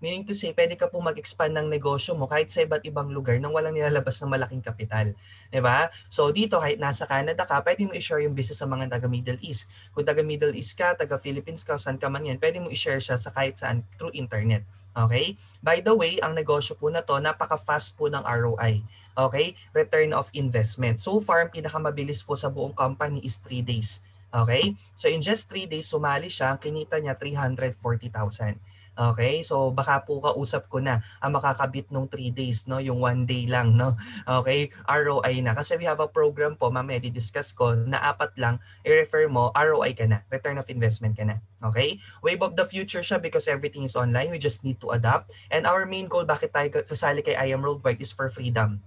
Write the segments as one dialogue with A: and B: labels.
A: Meaning to say, pwede ka po mag-expand ng negosyo mo kahit sa iba't ibang lugar nang walang nilalabas ng malaking kapital. ba? Diba? So dito, kahit nasa Canada ka, pwede mo i-share yung business sa mga taga Middle East. Kung taga Middle East ka, taga Philippines ka, saan ka man yan, pwede mo i-share siya sa kahit saan through internet. Okay? By the way, ang negosyo po na to, napaka-fast po ng ROI. Okay? Return of investment. So far, ang pinakamabilis po sa buong company is 3 days. Okay? So in just 3 days, sumali siya, ang kinita niya 340,000. Okay? So baka po kausap ko na ang makakabit nung 3 days, no? Yung 1 day lang, no? Okay? ROI na. Kasi we have a program po, mamaya di-discuss ko, na apat lang, i-refer mo, ROI ka na. Return of investment ka na. Okay? Wave of the future siya because everything is online. We just need to adapt. And our main goal, bakit tayo sasali kay I Am Worldwide is for freedom.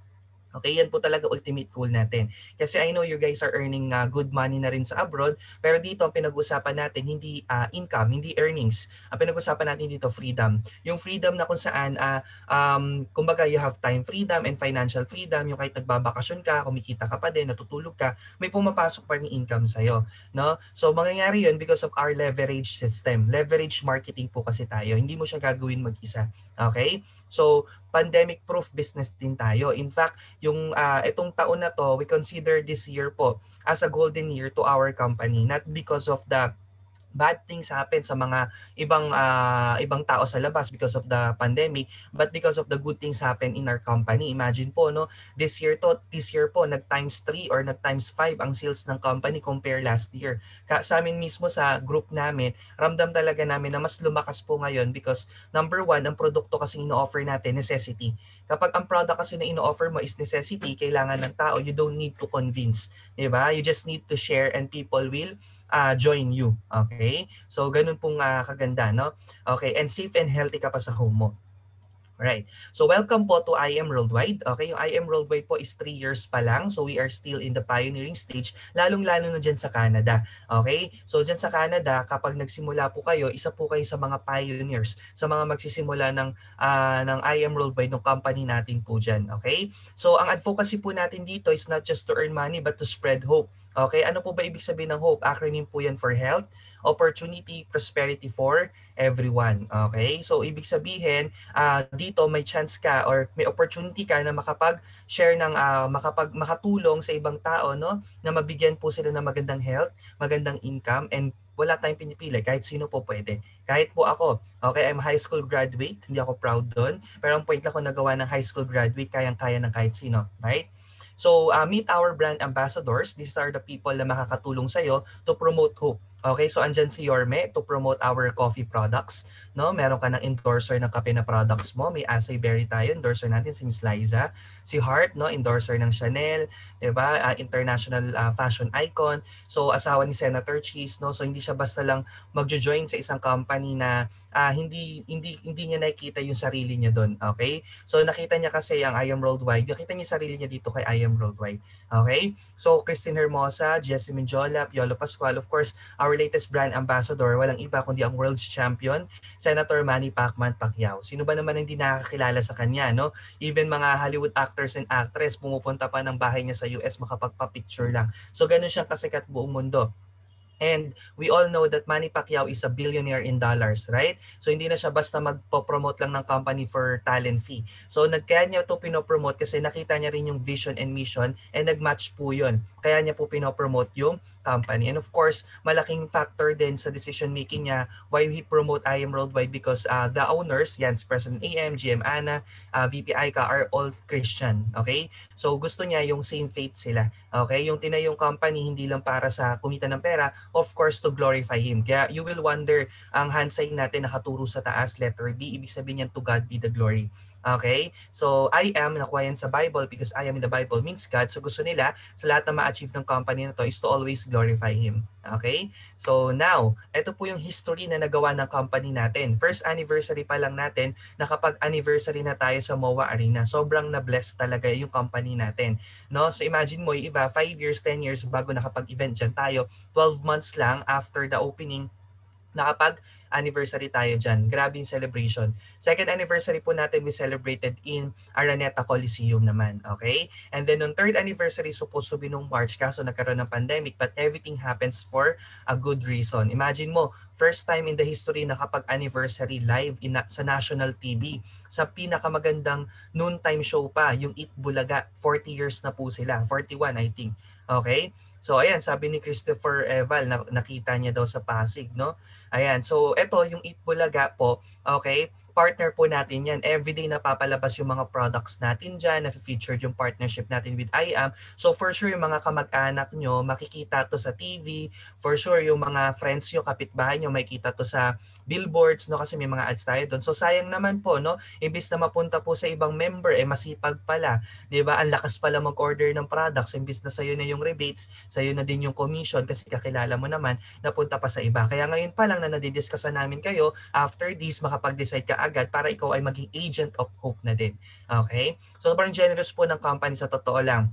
A: Okay, yan po talaga ultimate goal natin. Kasi I know you guys are earning uh, good money na rin sa abroad, pero dito ang pinag-usapan natin hindi uh, income, hindi earnings. Ang pinag-usapan natin dito freedom. Yung freedom na kung saan uh, um kumbaga you have time freedom and financial freedom, yung kahit nagbabakasyon ka, kumikita ka pa din, natutulog ka, may pumapasok pa rin income sa iyo, no? So mangyayari 'yun because of our leverage system. Leverage marketing po kasi tayo. Hindi mo siya gagawin mag-isa. Okay? So pandemic proof business din tayo. In fact, yung uh, itong taon na to, we consider this year po as a golden year to our company not because of the bad things happen sa mga ibang uh, ibang tao sa labas because of the pandemic but because of the good things happen in our company. Imagine po no this year to this year po nag times 3 or nag times 5 ang sales ng company compare last year. Ka, sa amin mismo sa group namin ramdam talaga namin na mas lumakas po ngayon because number one ang produkto kasi ino-offer natin necessity. Kapag ang product kasi na ino-offer mo is necessity kailangan ng tao you don't need to convince di ba? You just need to share and people will uh, join you. Okay? So, ganun pong uh, kaganda, no? Okay, and safe and healthy ka pa sa home mo. Right. So welcome po to I Am Worldwide. Okay, yung I Am Worldwide po is 3 years pa lang. So we are still in the pioneering stage, lalong-lalo na dyan sa Canada. Okay? So dyan sa Canada, kapag nagsimula po kayo, isa po kayo sa mga pioneers, sa mga magsisimula ng, uh, ng I Am Worldwide, ng company natin po dyan. Okay? So ang advocacy po natin dito is not just to earn money, but to spread hope. Okay, ano po ba ibig sabihin ng HOPE? Acronym po yan for Health, Opportunity, Prosperity for Everyone. Okay, so ibig sabihin, uh, dito may chance ka or may opportunity ka na makapag-share ng, uh, makapag makatulong sa ibang tao, no? Na mabigyan po sila ng magandang health, magandang income, and wala tayong pinipili. Kahit sino po pwede. Kahit po ako. Okay, I'm high school graduate. Hindi ako proud doon. Pero ang point lang ko nagawa ng high school graduate, kayang-kaya ng kahit sino. Right? So uh, meet our brand ambassadors. These are the people na makakatulong sa'yo to promote hope. Okay, so andyan si Yorme to promote our coffee products. No, meron ka ng endorser ng kape na products mo. May Acai Berry tayo, endorser natin si Miss Liza. Si Heart, no, endorser ng Chanel, 'di ba? Uh, international uh, fashion icon. So asawa ni Senator Cheese, no. So hindi siya basta lang magjo-join sa isang company na uh, hindi hindi hindi niya nakikita yung sarili niya doon. Okay? So nakita niya kasi ang I Am Worldwide. Nakita niya sarili niya dito kay I Am Worldwide. Okay? So Christine Hermosa, Jessamine Jolap, Yolo Pascual, of course, our latest brand ambassador, walang iba kundi ang world's champion, Senator Manny Pacman Pacquiao. Sino ba naman hindi nakakilala sa kanya, no? Even mga Hollywood actors and actress pumupunta pa ng bahay niya sa US makapagpa-picture lang. So ganun siyang kasikat buong mundo. And we all know that Manny Pacquiao is a billionaire in dollars, right? So hindi na siya basta magpo-promote lang ng company for talent fee. So nagkaya niya ito pinopromote kasi nakita niya rin yung vision and mission and nag-match po yun. Kaya niya po pinopromote yung company. And of course, malaking factor din sa decision making niya why he promote I Am Worldwide because uh, the owners, yan si President AM, GM Ana, uh, VP Aika are all Christian. Okay? So gusto niya yung same faith sila. Okay? Yung tinayong company hindi lang para sa kumita ng pera, of course to glorify Him. Kaya you will wonder, ang hand sign natin nakaturo sa taas, letter B, ibig sabihin yan to God be the glory. Okay? So, I am, nakuha yan sa Bible because I am in the Bible means God. So, gusto nila sa lahat na ma-achieve ng company na to is to always glorify Him. Okay? So, now, ito po yung history na nagawa ng company natin. First anniversary pa lang natin, nakapag-anniversary na tayo sa MOA Arena. Sobrang na-bless talaga yung company natin. No? So, imagine mo, iba, 5 years, 10 years bago nakapag-event dyan tayo, 12 months lang after the opening, nakapag-anniversary tayo dyan. Grabe yung celebration. Second anniversary po natin, we celebrated in Araneta Coliseum naman. Okay? And then on third anniversary, supposed to be nung March, kaso nagkaroon ng pandemic, but everything happens for a good reason. Imagine mo, first time in the history na kapag anniversary live in, sa national TV, sa pinakamagandang noontime show pa, yung Eat Bulaga, 40 years na po sila, 41 I think. Okay? So ayan, sabi ni Christopher Eval, na, nakita niya daw sa Pasig, no? Ayan, so ito yung Eat Bulaga po, okay? partner po natin yan. Everyday napapalabas yung mga products natin dyan, na-featured yung partnership natin with IAM. So for sure yung mga kamag-anak nyo, makikita to sa TV. For sure yung mga friends nyo, kapitbahay nyo, makikita to sa billboards, no? Kasi may mga ads tayo doon. So sayang naman po, no? Imbis na mapunta po sa ibang member, eh masipag pala. Di ba? Ang lakas pala mag-order ng products. Imbis na sa'yo na yung rebates, sa'yo na din yung commission kasi kakilala mo naman, napunta pa sa iba. Kaya ngayon pa lang na nadidiscuss namin kayo, after this, makapag-decide ka agad para ikaw ay maging agent of hope na din. Okay? So sobrang generous po ng company sa totoo lang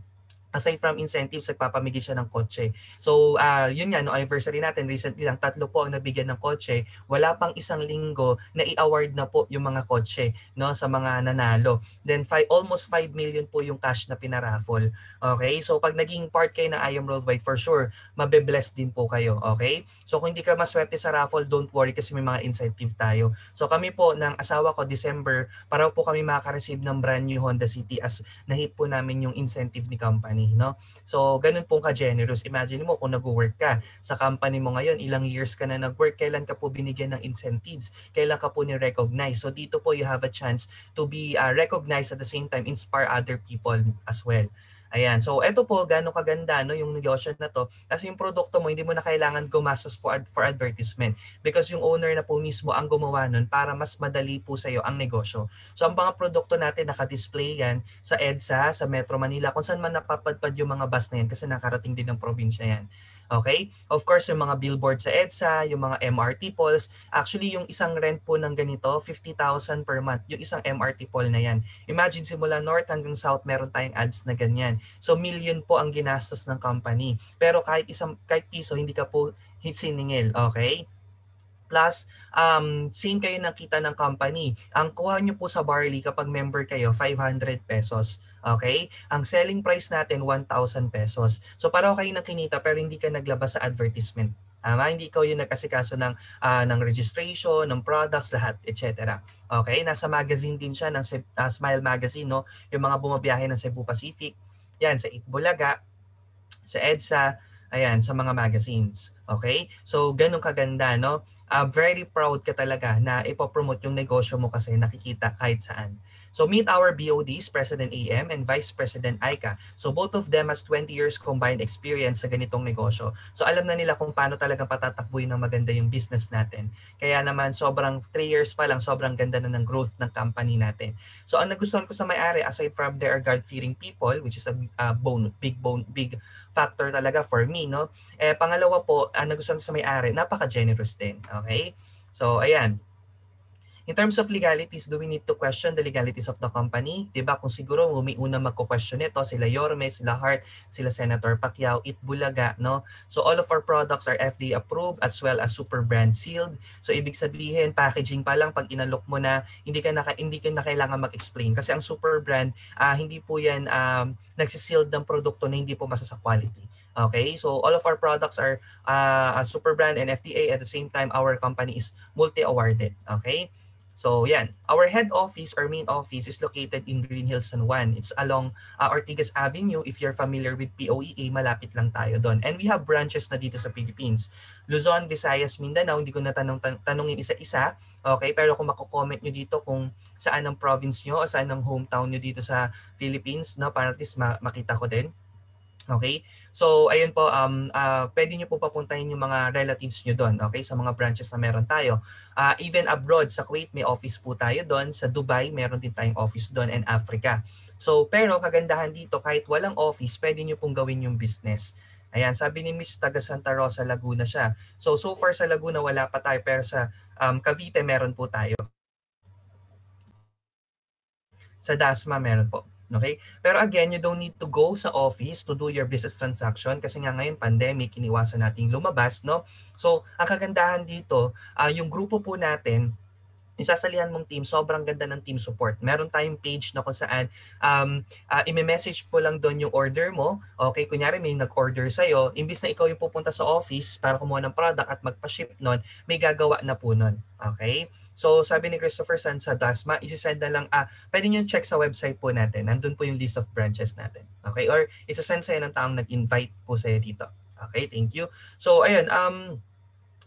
A: aside from incentives, nagpapamigay siya ng kotse. So, uh, yun nga, no, anniversary natin, recently lang, tatlo po ang nabigyan ng kotse. Wala pang isang linggo na i-award na po yung mga kotse no, sa mga nanalo. Then, five, almost 5 million po yung cash na pinaraffle. Okay? So, pag naging part kayo ng IAM Worldwide, for sure, mabe-bless din po kayo. Okay? So, kung hindi ka maswerte sa raffle, don't worry kasi may mga incentive tayo. So, kami po, ng asawa ko, December, para po kami makaka-receive ng brand new Honda City as nahit po namin yung incentive ni company company, no? So, ganun pong ka-generous. Imagine mo kung nag-work ka sa company mo ngayon, ilang years ka na nag-work, kailan ka po binigyan ng incentives, kailan ka po ni-recognize. So, dito po you have a chance to be uh, recognized at the same time, inspire other people as well. Ayan. So, ito po, gano'ng kaganda no, yung negosyo na to. Kasi yung produkto mo, hindi mo na kailangan gumastos for, for advertisement. Because yung owner na po mismo ang gumawa nun para mas madali po sa'yo ang negosyo. So, ang mga produkto natin, naka-display yan sa EDSA, sa Metro Manila, kung saan man napapadpad yung mga bus na yan kasi nakarating din ng probinsya yan. Okay? Of course, yung mga billboard sa EDSA, yung mga MRT polls, actually yung isang rent po ng ganito, 50,000 per month, yung isang MRT poll na yan. Imagine simula north hanggang south, meron tayong ads na ganyan. So million po ang ginastos ng company. Pero kahit isang kahit piso, hindi ka po hit siningil. Okay? Plus, um, same kayo nakita ng company. Ang kuha nyo po sa Barley kapag member kayo, 500 pesos. Okay? Ang selling price natin, 1,000 pesos. So para kayo ng kinita pero hindi ka naglabas sa advertisement. Tama? Hindi ikaw yung nagkasikaso ng, uh, ng registration, ng products, lahat, etc. Okay? Nasa magazine din siya, ng uh, Smile Magazine, no? yung mga bumabiyahe ng Cebu Pacific. Yan, sa Itbulaga, sa EDSA, ayan, sa mga magazines. Okay? So, ganun kaganda, no? Uh, very proud ka talaga na ipopromote yung negosyo mo kasi nakikita kahit saan. So meet our BODs, President AM and Vice President Aika. So both of them has 20 years combined experience sa ganitong negosyo. So alam na nila kung paano talaga patatakbuhin ng maganda yung business natin. Kaya naman sobrang 3 years pa lang, sobrang ganda na ng growth ng company natin. So ang nagustuhan ko sa may-ari, aside from their God-fearing people, which is a uh, bone, big bone, big factor talaga for me, no? Eh, pangalawa po, ang nagustuhan ko sa may-ari, napaka-generous din. Okay? So, ayan. In terms of legalities, do we need to question the legalities of the company? Diba kung siguro may una magko-question nito, sila Yorme, sila Hart, sila Senator Pacquiao, Itbulaga, no? So all of our products are FDA approved as well as super brand sealed. So ibig sabihin, packaging pa lang pag inalok mo na, hindi ka na, hindi ka na kailangan mag-explain. Kasi ang super brand, uh, hindi po yan um, nagsisealed ng produkto na hindi po masa sa quality. Okay, so all of our products are uh, super brand and FDA at the same time our company is multi-awarded. Okay, So yan, our head office or main office is located in Green Hills San Juan. It's along uh, Ortigas Avenue. If you're familiar with POEA, malapit lang tayo doon. And we have branches na dito sa Philippines. Luzon, Visayas, Mindanao, hindi ko na tanong, tan- tanongin isa-isa. Okay, pero kung mako-comment nyo dito kung saan ang province nyo o saan ang hometown nyo dito sa Philippines, no, para at least ma- makita ko din. Okay? So, ayun po, um, uh, pwede nyo po papuntahin yung mga relatives nyo doon, okay? Sa mga branches na meron tayo. Uh, even abroad, sa Kuwait, may office po tayo doon. Sa Dubai, meron din tayong office doon and Africa. So, pero kagandahan dito, kahit walang office, pwede nyo pong gawin yung business. Ayan, sabi ni Miss taga Santa Rosa, Laguna siya. So, so far sa Laguna, wala pa tayo, pero sa um, Cavite, meron po tayo. Sa Dasma, meron po. Okay? Pero again, you don't need to go sa office to do your business transaction kasi nga ngayon pandemic, iniwasan nating lumabas, no? So, ang kagandahan dito, uh, yung grupo po natin, yung sasalihan mong team, sobrang ganda ng team support. Meron tayong page na kung saan um, uh, i-message po lang doon yung order mo. Okay, kunyari may nag-order sa'yo, imbis na ikaw yung pupunta sa office para kumuha ng product at magpa-ship nun, may gagawa na po nun. Okay? So sabi ni Christopher San sa Dasma, isi-send na lang, ah, pwede nyo check sa website po natin. Nandun po yung list of branches natin. Okay? Or isa-send sa'yo ng taong nag-invite po sa'yo dito. Okay, thank you. So ayun, um,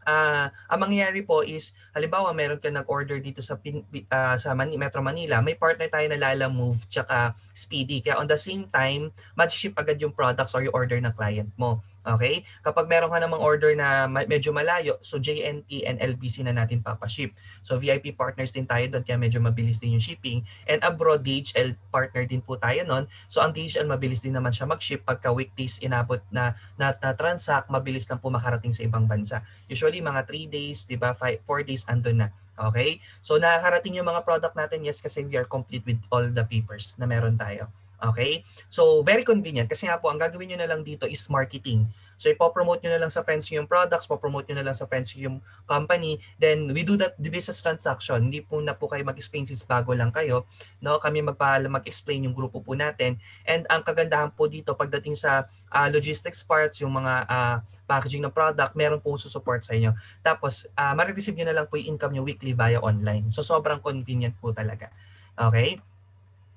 A: uh, ang mangyayari po is halimbawa meron ka nag-order dito sa uh, sa Mani, Metro Manila, may partner tayo na Lala Move tsaka Speedy. Kaya on the same time, match-ship agad yung products or yung order ng client mo. Okay? Kapag meron ka namang order na medyo malayo, so JNT and LBC na natin papaship. So VIP partners din tayo doon kaya medyo mabilis din yung shipping. And abroad DHL partner din po tayo noon. So ang DHL mabilis din naman siya mag-ship pagka weekdays inabot na na, na transact, mabilis lang po makarating sa ibang bansa. Usually mga 3 days, 'di ba? 4 days andun na. Okay? So nakakarating yung mga product natin yes kasi we are complete with all the papers na meron tayo. Okay? So, very convenient kasi nga po, ang gagawin nyo na lang dito is marketing. So, ipopromote nyo na lang sa friends yung products, popromote nyo na lang sa friends yung company. Then, we do that the business transaction. Hindi po na po kayo mag-explain since bago lang kayo. No? Kami magpahala mag-explain yung grupo po natin. And ang kagandahan po dito, pagdating sa uh, logistics parts, yung mga uh, packaging ng product, meron po support sa inyo. Tapos, uh, marireceive nyo na lang po yung income nyo weekly via online. So, sobrang convenient po talaga. Okay?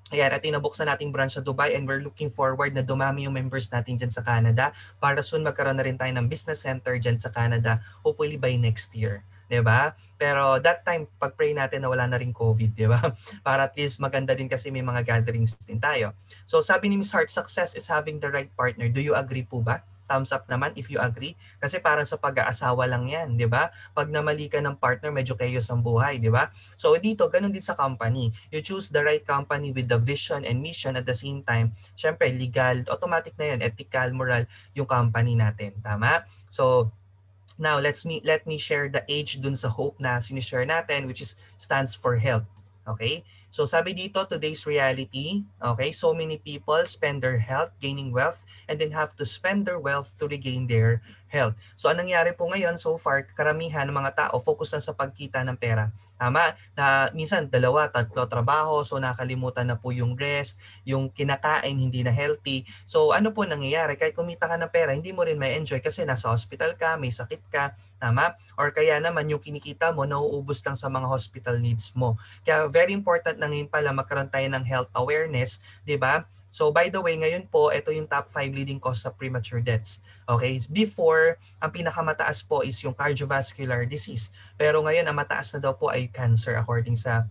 A: Ayan, at tinabuksan nating branch sa Dubai and we're looking forward na dumami yung members natin dyan sa Canada para soon magkaroon na rin tayo ng business center dyan sa Canada hopefully by next year. 'di ba? Pero that time pag-pray natin na wala na ring COVID, 'di ba? Para at least maganda din kasi may mga gatherings din tayo. So sabi ni Miss Hart, success is having the right partner. Do you agree po ba? Thumbs up naman if you agree. Kasi para sa pag-aasawa lang yan, di ba? Pag namali ka ng partner, medyo chaos ang buhay, di ba? So dito, ganun din sa company. You choose the right company with the vision and mission at the same time. Siyempre, legal, automatic na yan, ethical, moral, yung company natin. Tama? So, Now, let's me let me share the age dun sa hope na sinishare natin which is stands for health. Okay? So sabi dito, today's reality, okay, so many people spend their health gaining wealth and then have to spend their wealth to regain their health. So anong nangyari po ngayon so far, karamihan ng mga tao focus na sa pagkita ng pera. Tama? Na minsan dalawa, tatlo trabaho, so nakalimutan na po yung rest, yung kinakain hindi na healthy. So ano po nangyayari? Kahit kumita ka ng pera, hindi mo rin may enjoy kasi nasa hospital ka, may sakit ka, Tama? Or kaya naman yung kinikita mo, nauubos lang sa mga hospital needs mo. Kaya very important na ngayon pala magkaroon tayo ng health awareness, di ba? So by the way, ngayon po, ito yung top 5 leading cause of premature deaths. Okay? Before, ang pinakamataas po is yung cardiovascular disease. Pero ngayon, ang mataas na daw po ay cancer according sa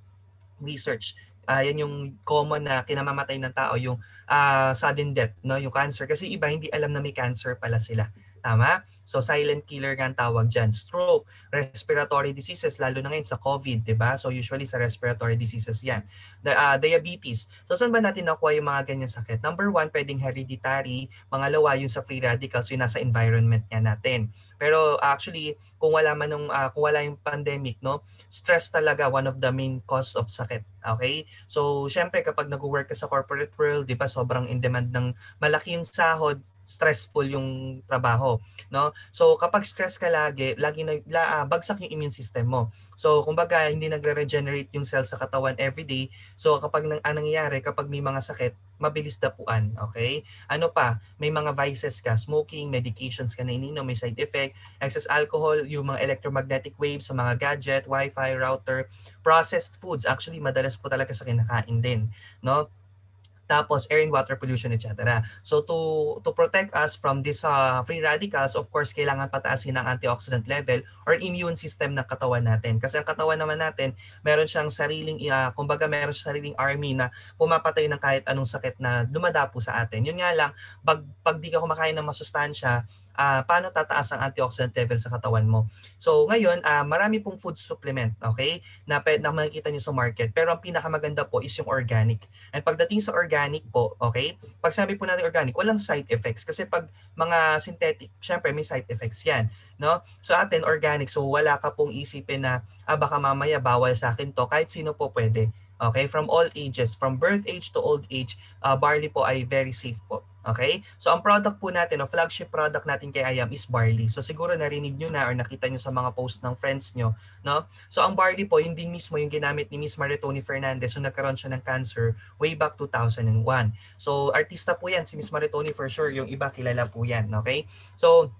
A: research. Uh, yan yung common na kinamamatay ng tao, yung uh, sudden death, no? yung cancer. Kasi iba, hindi alam na may cancer pala sila. Tama? So silent killer nga ang tawag dyan. Stroke, respiratory diseases, lalo na ngayon sa COVID, di ba? So usually sa respiratory diseases yan. The, uh, diabetes. So saan ba natin nakuha yung mga ganyan sakit? Number one, pwedeng hereditary. Mangalawa, yung sa free radicals, yung nasa environment nga natin. Pero actually, kung wala man nung, uh, kung wala yung pandemic, no, stress talaga one of the main cause of sakit. Okay? So, syempre kapag nag-work ka sa corporate world, 'di ba, sobrang in demand ng malaki yung sahod, stressful yung trabaho, no? So kapag stress ka lagi, lagi na la, uh, bagsak yung immune system mo. So kumbaga hindi nagre-regenerate yung cells sa katawan every day. So kapag nang anong nangyayari kapag may mga sakit, mabilis dapuan, okay? Ano pa? May mga vices ka, smoking, medications ka na ininom, may side effect, excess alcohol, yung mga electromagnetic waves sa mga gadget, wifi, router, processed foods, actually madalas po talaga sa kinakain din, no? Tapos air and water pollution, etc. So to to protect us from these uh, free radicals, of course, kailangan pataasin ang antioxidant level or immune system ng katawan natin. Kasi ang katawan naman natin, meron siyang sariling, uh, kumbaga meron siyang sariling army na pumapatay ng kahit anong sakit na dumadapo sa atin. Yun nga lang, pag, pag di ka kumakain ng masustansya, uh, paano tataas ang antioxidant level sa katawan mo. So ngayon, uh, marami pong food supplement, okay, na, na makikita nyo sa market. Pero ang pinakamaganda po is yung organic. And pagdating sa organic po, okay, pag sabi po natin organic, walang side effects. Kasi pag mga synthetic, syempre may side effects yan. No? So atin, organic. So wala ka pong isipin na, ah, baka mamaya bawal sa akin to. Kahit sino po pwede Okay, from all ages, from birth age to old age, uh, barley po ay very safe po. Okay? So ang product po natin, o flagship product natin kay Ayam is barley. So siguro narinig nyo na or nakita nyo sa mga post ng friends nyo. No? So ang barley po, hindi mismo yung ginamit ni Miss Maritoni Fernandez so nagkaroon siya ng cancer way back 2001. So artista po yan, si Miss Maritoni for sure. Yung iba kilala po yan. Okay? So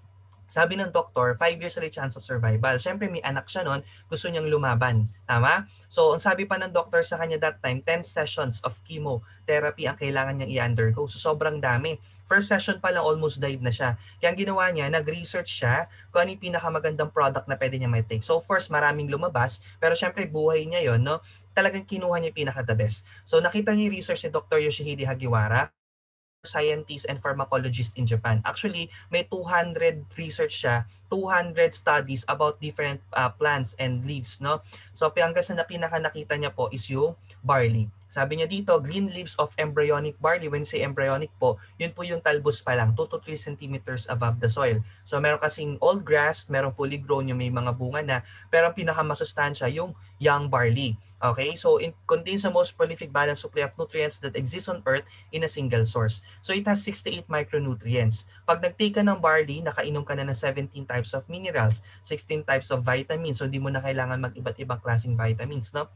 A: sabi ng doktor, 5 years ulit chance of survival. Siyempre may anak siya noon, gusto niyang lumaban. Tama? So ang sabi pa ng doktor sa kanya that time, 10 sessions of chemotherapy ang kailangan niyang i-undergo. So sobrang dami. First session pa lang almost died na siya. Kaya ang ginawa niya, nag-research siya kung ano yung pinakamagandang product na pwede niya may take. So of course, maraming lumabas, pero syempre buhay niya yon no? Talagang kinuha niya yung pinaka-the best. So nakita niya yung research ni Dr. Yoshihide Hagiwara, scientists and pharmacologists in Japan. Actually, may 200 research siya, 200 studies about different uh, plants and leaves, no? So, hanggang sa na pinaka nakita niya po is yung barley. Sabi niya dito, green leaves of embryonic barley. When say embryonic po, yun po yung talbos pa lang, 2 to 3 centimeters above the soil. So meron kasing old grass, meron fully grown yung may mga bunga na, pero ang pinakamasustansya yung young barley. Okay, so it contains the most prolific balanced supply of nutrients that exist on earth in a single source. So it has 68 micronutrients. Pag nag-take ka ng barley, nakainom ka na ng 17 types of minerals, 16 types of vitamins. So di mo na kailangan mag-iba't ibang klaseng vitamins, no?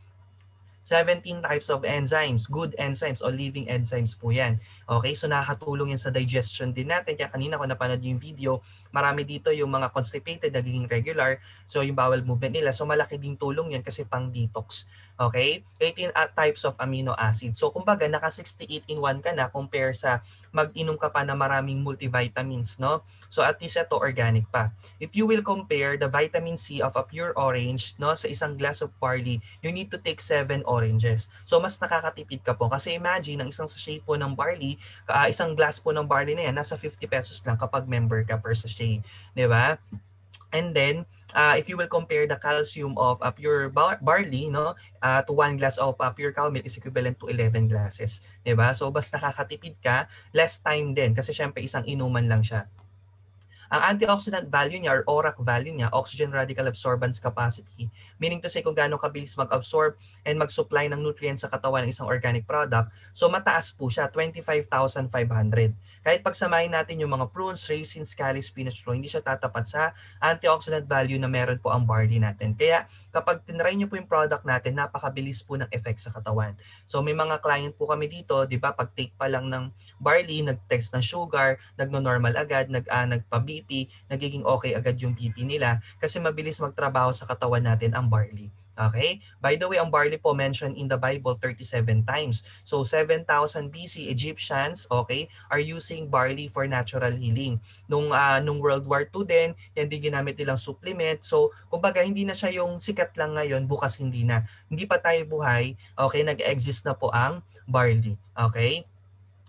A: 17 types of enzymes, good enzymes o living enzymes po yan. Okay, so nakakatulong yan sa digestion din natin. Kaya kanina ko napanood yung video, marami dito yung mga constipated, nagiging regular, so yung bowel movement nila. So malaki din tulong yan kasi pang detox. Okay, 18 uh, types of amino acids. So kumbaga, naka 68 in 1 ka na compare sa mag-inom ka pa na maraming multivitamins, no? So at least ito organic pa. If you will compare the vitamin C of a pure orange, no, sa isang glass of barley, you need to take 7 oranges. So mas nakakatipid ka po kasi imagine ang isang sachet po ng barley, uh, isang glass po ng barley na yan nasa 50 pesos lang kapag member ka per sachet, 'di ba? And then, uh, if you will compare the calcium of a pure bar- barley no uh, to one glass of uh, pure cow milk is equivalent to 11 glasses, 'di ba? So basta nakakatipid ka, less time din kasi syempre isang inuman lang siya. Ang antioxidant value niya or ORAC value niya, oxygen radical absorbance capacity, meaning to say kung gaano kabilis mag-absorb and mag-supply ng nutrients sa katawan ng isang organic product, so mataas po siya, 25,500. Kahit pagsamahin natin yung mga prunes, raisins, scallies, spinach roll, hindi siya tatapat sa antioxidant value na meron po ang barley natin. Kaya kapag tinry niyo po yung product natin, napakabilis po ng effect sa katawan. So may mga client po kami dito, di ba, pag take pa lang ng barley, nag-text ng sugar, nagno-normal agad, nag, uh, nagpa BP, nagiging okay agad yung BP nila kasi mabilis magtrabaho sa katawan natin ang barley. Okay? By the way, ang barley po mentioned in the Bible 37 times. So 7,000 BC Egyptians, okay, are using barley for natural healing. Nung uh, nung World War II din, yan din ginamit nilang supplement. So kumbaga hindi na siya yung sikat lang ngayon, bukas hindi na. Hindi pa tayo buhay, okay, nag-exist na po ang barley. Okay?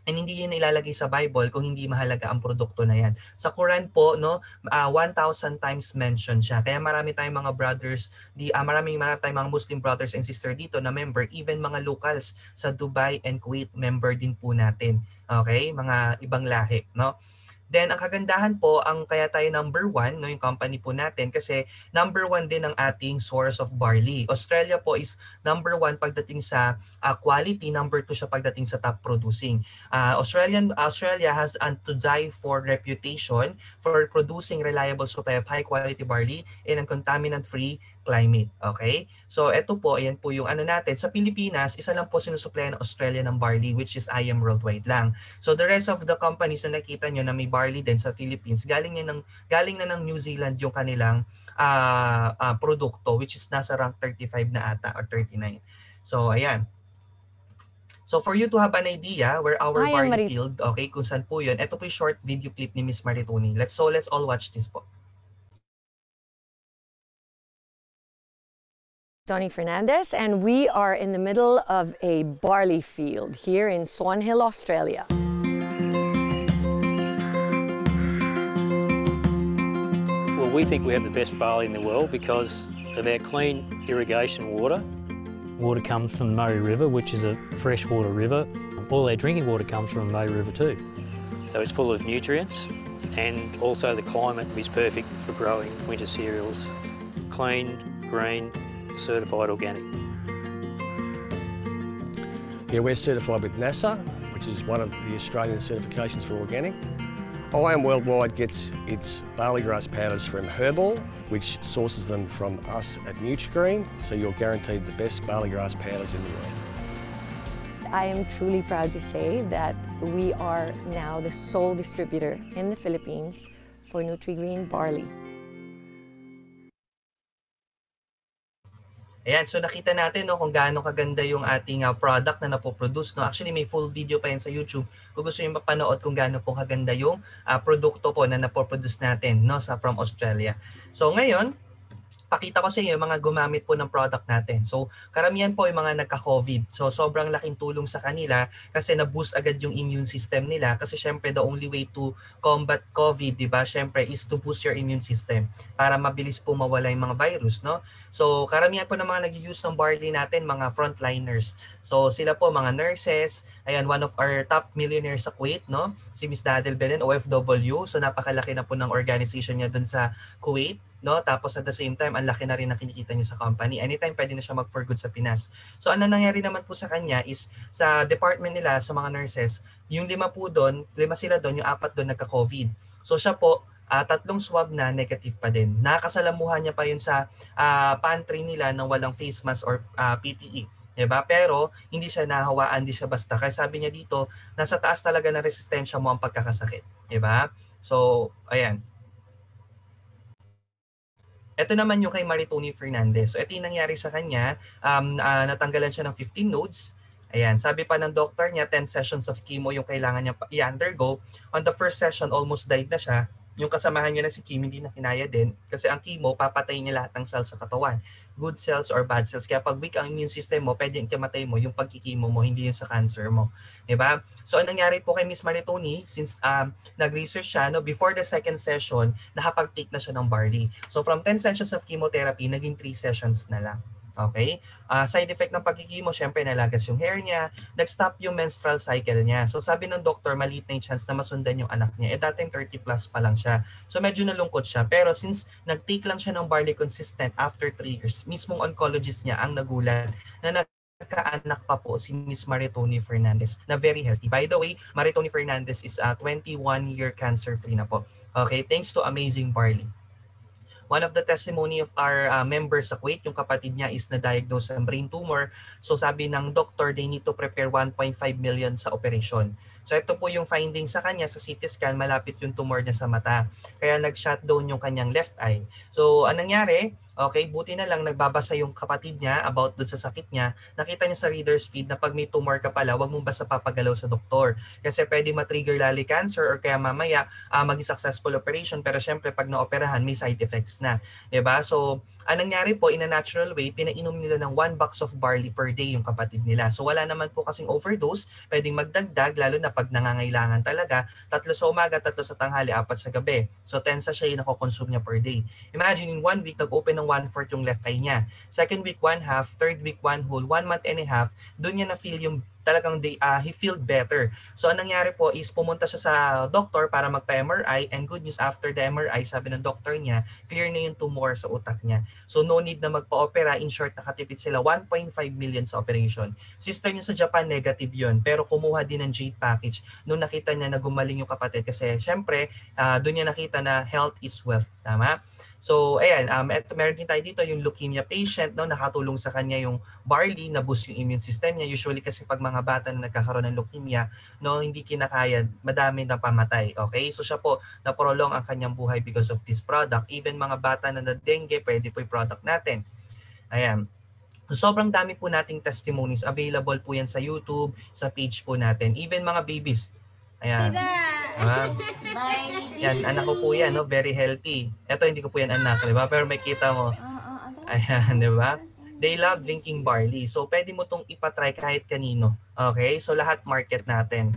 A: And hindi yun ilalagay sa Bible kung hindi mahalaga ang produkto na yan. Sa Quran po, no, uh, ah, 1,000 times mentioned siya. Kaya marami tayong mga brothers, di, uh, maraming marami tayong mga Muslim brothers and sister dito na member, even mga locals sa Dubai and Kuwait, member din po natin. Okay? Mga ibang lahi, no? Then ang kagandahan po, ang kaya tayo number one, no, yung company po natin, kasi number one din ang ating source of barley. Australia po is number one pagdating sa uh, quality, number two siya pagdating sa top producing. Uh, Australian Australia has an to die for reputation for producing reliable supply of high quality barley in a contaminant-free climate. Okay? So ito po, ayan po yung ano natin. Sa Pilipinas, isa lang po sinusupply ng Australia ng barley which is IM Worldwide lang. So the rest of the companies na nakita nyo na may barley din sa Philippines, galing, na ng, galing na ng New Zealand yung kanilang uh, uh, produkto which is nasa rank 35 na ata or 39. So ayan. So for you to have an idea where our Ay, barley Marit- field, okay, kung saan po yun, ito po yung short video clip ni Miss Maritoni. Let's, so let's all watch this po.
B: Tony Fernandez, and we are in the middle of a barley field here in Swan Hill, Australia.
C: Well, we think we have the best barley in the world because of our clean irrigation water. Water comes from the Murray River, which is a freshwater river. All our drinking water comes from the Murray River too. So it's full of nutrients and also the climate is perfect for growing winter cereals. Clean, green, certified organic.
D: Yeah, we're certified with NASA, which is one of the Australian certifications for organic. IAM Worldwide gets its barley grass powders from Herbal, which sources them from us at Nutrigreen, so you're guaranteed the best barley grass powders in the world.
B: I am truly proud to say that we are now the sole distributor in the Philippines for Nutrigreen barley.
A: Ayan, so nakita natin no, kung gaano kaganda yung ating uh, product na napoproduce. No? Actually, may full video pa yan sa YouTube kung gusto nyo mapanood kung gaano po kaganda yung uh, produkto po na napoproduce natin no, sa from Australia. So ngayon, pakita ko sa inyo yung mga gumamit po ng product natin. So, karamihan po yung mga nagka-COVID. So, sobrang laking tulong sa kanila kasi na-boost agad yung immune system nila kasi syempre the only way to combat COVID, di ba, syempre is to boost your immune system para mabilis po mawala yung mga virus, no? So, karamihan po ng mga nag-use ng barley natin, mga frontliners. So, sila po mga nurses, ayan, one of our top millionaires sa Kuwait, no? Si Miss Dadel Belen, OFW. So, napakalaki na po ng organization niya dun sa Kuwait no? Tapos at the same time, ang laki na rin na kinikita niya sa company. Anytime pwede na siya mag for good sa Pinas. So ano nangyari naman po sa kanya is sa department nila, sa mga nurses, yung lima po doon, lima sila doon, yung apat doon nagka-COVID. So siya po, uh, tatlong swab na negative pa din. Nakakasalamuhan niya pa yun sa uh, pantry nila ng walang face mask or uh, PPE. Diba? Pero hindi siya nahawaan, hindi siya basta. Kaya sabi niya dito, nasa taas talaga ng resistensya mo ang pagkakasakit. Diba? So, ayan. Ito naman yung kay Maritoni Fernandez. So ito yung nangyari sa kanya, um, uh, natanggalan siya ng 15 nodes. Ayan, sabi pa ng doctor niya, 10 sessions of chemo yung kailangan niya i-undergo. On the first session, almost died na siya yung kasamahan niya na si Kim hindi na kinaya din kasi ang chemo papatayin niya lahat ng cells sa katawan. Good cells or bad cells. Kaya pag weak ang immune system mo, pwede kamatay mo yung pagkikimo mo, hindi yung sa cancer mo. Diba? So anong nangyari po kay Miss Maritoni, since um, nag-research siya, no, before the second session, nakapag-take na siya ng barley. So from 10 sessions of chemotherapy, naging 3 sessions na lang. Okay? Uh, side effect ng pagkikimo, syempre nalagas yung hair niya, nag-stop yung menstrual cycle niya. So sabi ng doktor, maliit na yung chance na masundan yung anak niya. Eh dating 30 plus pa lang siya. So medyo nalungkot siya. Pero since nag-take lang siya ng barley consistent after 3 years, mismong oncologist niya ang nagulat na nagkaanak pa po si Miss Maritoni Fernandez na very healthy. By the way, Maritoni Fernandez is a 21-year cancer-free na po. Okay, thanks to Amazing Barley. One of the testimony of our uh, members sa Kuwait, yung kapatid niya is na-diagnose ng brain tumor. So sabi ng doctor, they need to prepare 1.5 million sa operation. So ito po yung finding sa kanya sa CT scan, malapit yung tumor niya sa mata. Kaya nag-shutdown yung kanyang left eye. So anong nangyari? Okay, buti na lang nagbabasa yung kapatid niya about dun sa sakit niya. Nakita niya sa reader's feed na pag may tumor ka pala, wag mong basta papagalaw sa doktor. Kasi pwede matrigger lali cancer or kaya mamaya uh, maging successful operation pero syempre pag naoperahan may side effects na. ba? So, anong nangyari po in a natural way, pinainom nila ng one box of barley per day yung kapatid nila. So wala naman po kasing overdose, pwedeng magdagdag lalo na pag nangangailangan talaga, tatlo sa umaga, tatlo sa tanghali, apat sa gabi. So 10 sa siya yung nako-consume niya per day. Imagine in one week, nag-open ng one-fourth yung left eye niya. Second week, one half. Third week, one whole. One month and a half, doon niya na-feel yung talagang they, uh, he felt better. So anong nangyari po is pumunta siya sa doctor para magpa-MRI and good news after the MRI, sabi ng doctor niya, clear na yung tumor sa utak niya. So no need na magpa-opera. In short, nakatipid sila 1.5 million sa operation. Sister niya sa Japan, negative yun. Pero kumuha din ng Jade package nung nakita niya na gumaling yung kapatid kasi syempre, uh, doon niya nakita na health is wealth. Tama? So, ayan, um, eto, meron din tayo dito yung leukemia patient, no, nakatulong sa kanya yung barley, na boost yung immune system niya. Usually kasi pag mga bata na nagkakaroon ng leukemia, no, hindi kinakaya, madami na pamatay. Okay? So siya po, na-prolong ang kanyang buhay because of this product. Even mga bata na na-dengue, pwede po yung product natin. Ayan. So, sobrang dami po nating testimonies. Available po yan sa YouTube, sa page po natin. Even mga babies. Ayan. Ah. Yan, anak ko po yan, no? very healthy. Ito, hindi ko po yan anak, di ba? Pero may kita mo. Ayan, di ba? They love drinking barley. So, pwede mo tong ipatry kahit kanino. Okay? So, lahat market natin.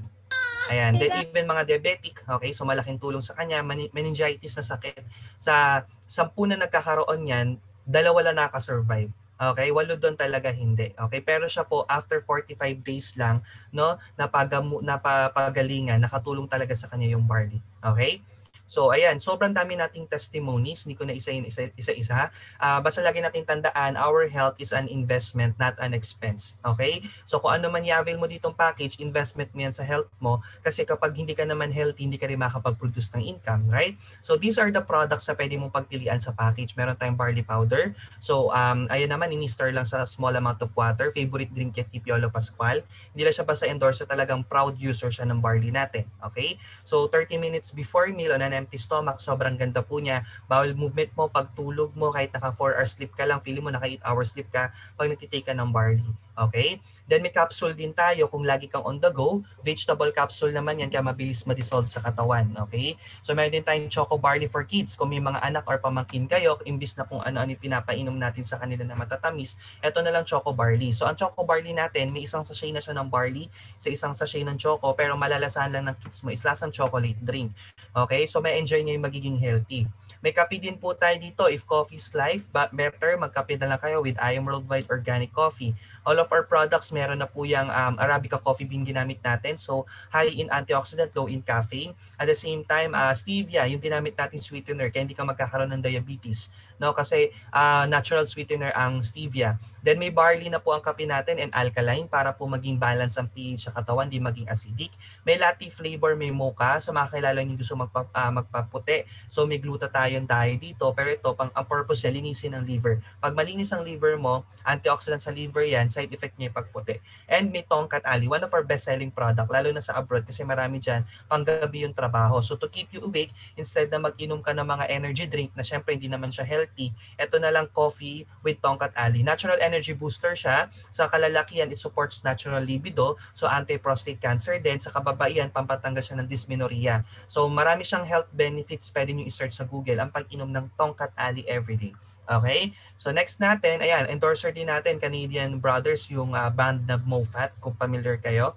A: Ayan. Then even mga diabetic, okay? So, malaking tulong sa kanya. Meningitis na sakit. Sa sampu na nagkakaroon yan, dalawa lang nakasurvive. Okay, walo doon talaga hindi. Okay, pero siya po after 45 days lang, no, napagamu napapagalingan, nakatulong talaga sa kanya yung barley. Okay? So ayan, sobrang dami nating testimonies, hindi ko na isa-in- isa- isa-isa. Ah, basta lagi natin tandaan, our health is an investment, not an expense. Okay? So kung ano man i-avail mo ditong package, investment mo yan sa health mo kasi kapag hindi ka naman healthy, hindi ka rin makapag-produce ng income, right? So these are the products na pwede mong pagpilian sa package. Meron tayong barley powder. So um, ayan naman, ini-stir lang sa small amount of water. Favorite drink yan, Piolo Pascual. Hindi lang siya basta endorser, talagang proud user siya ng barley natin. Okay? So 30 minutes before meal on an empty stomach, sobrang ganda po niya. Bawal movement mo, pagtulog mo, kahit naka 4 hours sleep ka lang, feeling mo naka 8 hours sleep ka pag nagtitake ka ng barley. Okay? Then may capsule din tayo kung lagi kang on the go. Vegetable capsule naman yan kaya mabilis ma-dissolve sa katawan. Okay? So meron din tayong Choco Barley for Kids. Kung may mga anak or pamangkin kayo, imbis na kung ano-ano pinapainom natin sa kanila na matatamis, eto na lang Choco Barley. So ang Choco Barley natin, may isang sachet na siya ng barley, sa isang sachet ng choco, pero malalasahan lang ng kids mo is lasang chocolate drink. Okay? So may enjoy niyo yung magiging healthy. May kape din po tayo dito. If coffee is life, but better magkape na lang kayo with I Am Worldwide Organic Coffee. All of our products, meron na po yung um, Arabica coffee bean ginamit natin. So, high in antioxidant, low in caffeine. At the same time, uh, stevia, yung ginamit natin sweetener, kaya hindi ka magkakaroon ng diabetes. No? Kasi uh, natural sweetener ang stevia. Then may barley na po ang kape natin and alkaline para po maging balance ang pH sa katawan, di maging acidic. May latte flavor, may mocha. So makakilala nyo gusto magpa, uh, magpaputi. So may glutathione tayo dito. Pero ito, pang, ang purpose niya, linisin ang liver. Pag malinis ang liver mo, antioxidant sa liver yan, side effect niya pagputi. And may tongkat ali, one of our best-selling product, lalo na sa abroad kasi marami dyan, panggabi yung trabaho. So to keep you awake, instead na mag-inom ka ng mga energy drink na syempre hindi naman siya healthy, ito na lang coffee with tongkat ali. Natural energy booster siya. Sa kalalakihan, it supports natural libido. So anti-prostate cancer din. Sa kababaihan, pampatanggal siya ng dysmenorrhea. So marami siyang health benefits. Pwede nyo i-search sa Google ang pag-inom ng tongkat ali everyday. Okay? So next natin, ayan, endorser din natin, Canadian Brothers, yung uh, band na MoFat, kung familiar kayo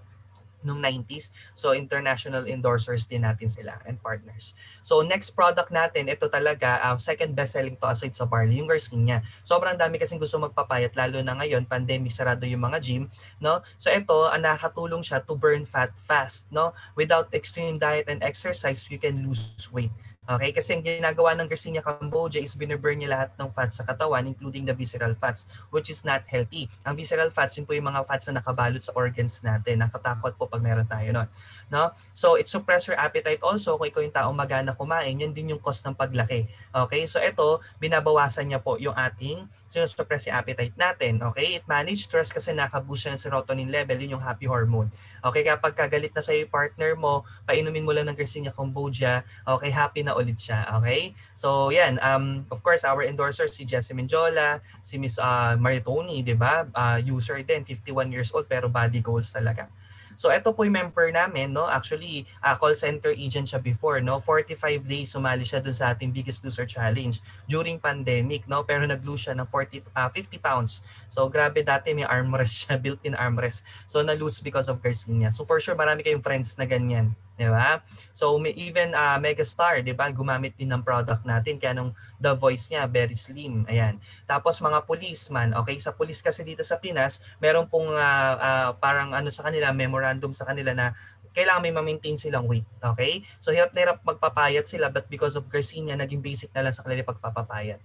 A: nung 90s. So international endorsers din natin sila and partners. So next product natin, ito talaga, uh, second best-selling to aside sa barley, yung Garcinia. Sobrang dami kasing gusto magpapayat, lalo na ngayon, pandemic, sarado yung mga gym. No? So ito, uh, nakatulong siya to burn fat fast. No? Without extreme diet and exercise, you can lose weight. Okay, kasi ang ginagawa ng Garcinia Cambodia is binaburn niya lahat ng fats sa katawan, including the visceral fats, which is not healthy. Ang visceral fats, yun po yung mga fats na nakabalot sa organs natin. Nakatakot po pag meron tayo nun. So, it suppress your appetite also. Kung ikaw yung taong magana kumain, yun din yung cost ng paglaki. Okay, so ito, binabawasan niya po yung ating sinusuppress yung appetite natin. Okay, it manage stress kasi nakaboost siya ng serotonin level, yun yung happy hormone. Okay, kapag kagalit na sa yung partner mo, painumin mo lang ng Garcinia Cambodia, okay, happy na ulit siya. Okay? So, yan. Um, of course, our endorsers, si Jessie Menjola, si Miss uh, Maritoni, di ba? Uh, user din, 51 years old, pero body goals talaga. So ito po yung member namin, no? Actually, uh, call center agent siya before, no? 45 days sumali siya dun sa ating Biggest Loser Challenge during pandemic, no? Pero nag-lose siya ng 40 uh, 50 pounds. So grabe dati may armrest siya, built-in armrest. So na-lose because of Garcinia. So for sure marami kayong friends na ganyan. Di ba? So may even uh, Megastar, di ba? Gumamit din ng product natin. Kaya nung the voice niya, very slim. Ayan. Tapos mga policeman, okay? Sa police kasi dito sa Pinas, meron pong uh, uh, parang ano sa kanila, memorandum sa kanila na kailangan may ma-maintain silang weight. Okay? So hirap na hirap magpapayat sila but because of Garcinia, naging basic na lang sa kanila pagpapapayat.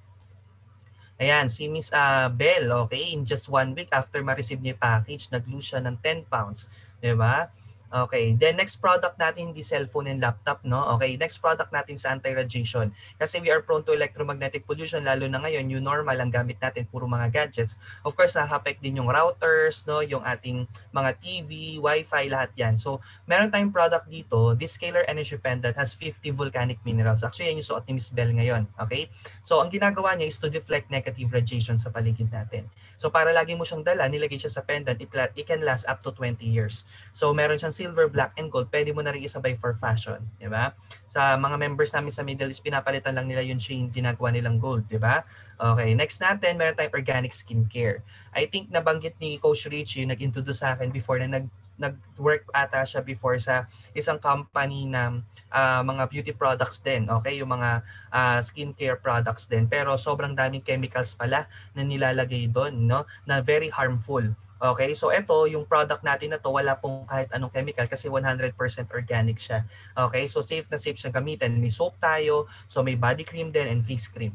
A: Ayan, si Miss uh, Bell, okay, in just one week after ma-receive niya package, nag-lose siya ng 10 pounds. Ba? Okay, then next product natin hindi cellphone and laptop, no? Okay, next product natin sa anti-radiation. Kasi we are prone to electromagnetic pollution lalo na ngayon, new normal ang gamit natin puro mga gadgets. Of course, nakaka-affect din yung routers, no, yung ating mga TV, Wi-Fi, lahat 'yan. So, meron tayong product dito, this scalar energy pendant has 50 volcanic minerals. Actually, yan yung suot ni Miss Bell ngayon, okay? So, ang ginagawa niya is to deflect negative radiation sa paligid natin. So, para lagi mo siyang dala, nilagay siya sa pendant, it, it can last up to 20 years. So, meron siyang silver, black, and gold, pwede mo na rin isabay for fashion. Di ba? Sa mga members namin sa Middle East, pinapalitan lang nila yung chain, ginagawa nilang gold. Di ba? Okay, next natin, meron tayong organic skincare. I think nabanggit ni Coach Richie, nag-introduce sa akin before na nag, nag-work ata siya before sa isang company na uh, mga beauty products din, okay? Yung mga uh, skincare products din. Pero sobrang daming chemicals pala na nilalagay doon, no? Na very harmful. Okay, so ito, yung product natin na to, wala pong kahit anong chemical kasi 100% organic siya. Okay, so safe na safe siyang gamitin. May soap tayo, so may body cream din and face cream.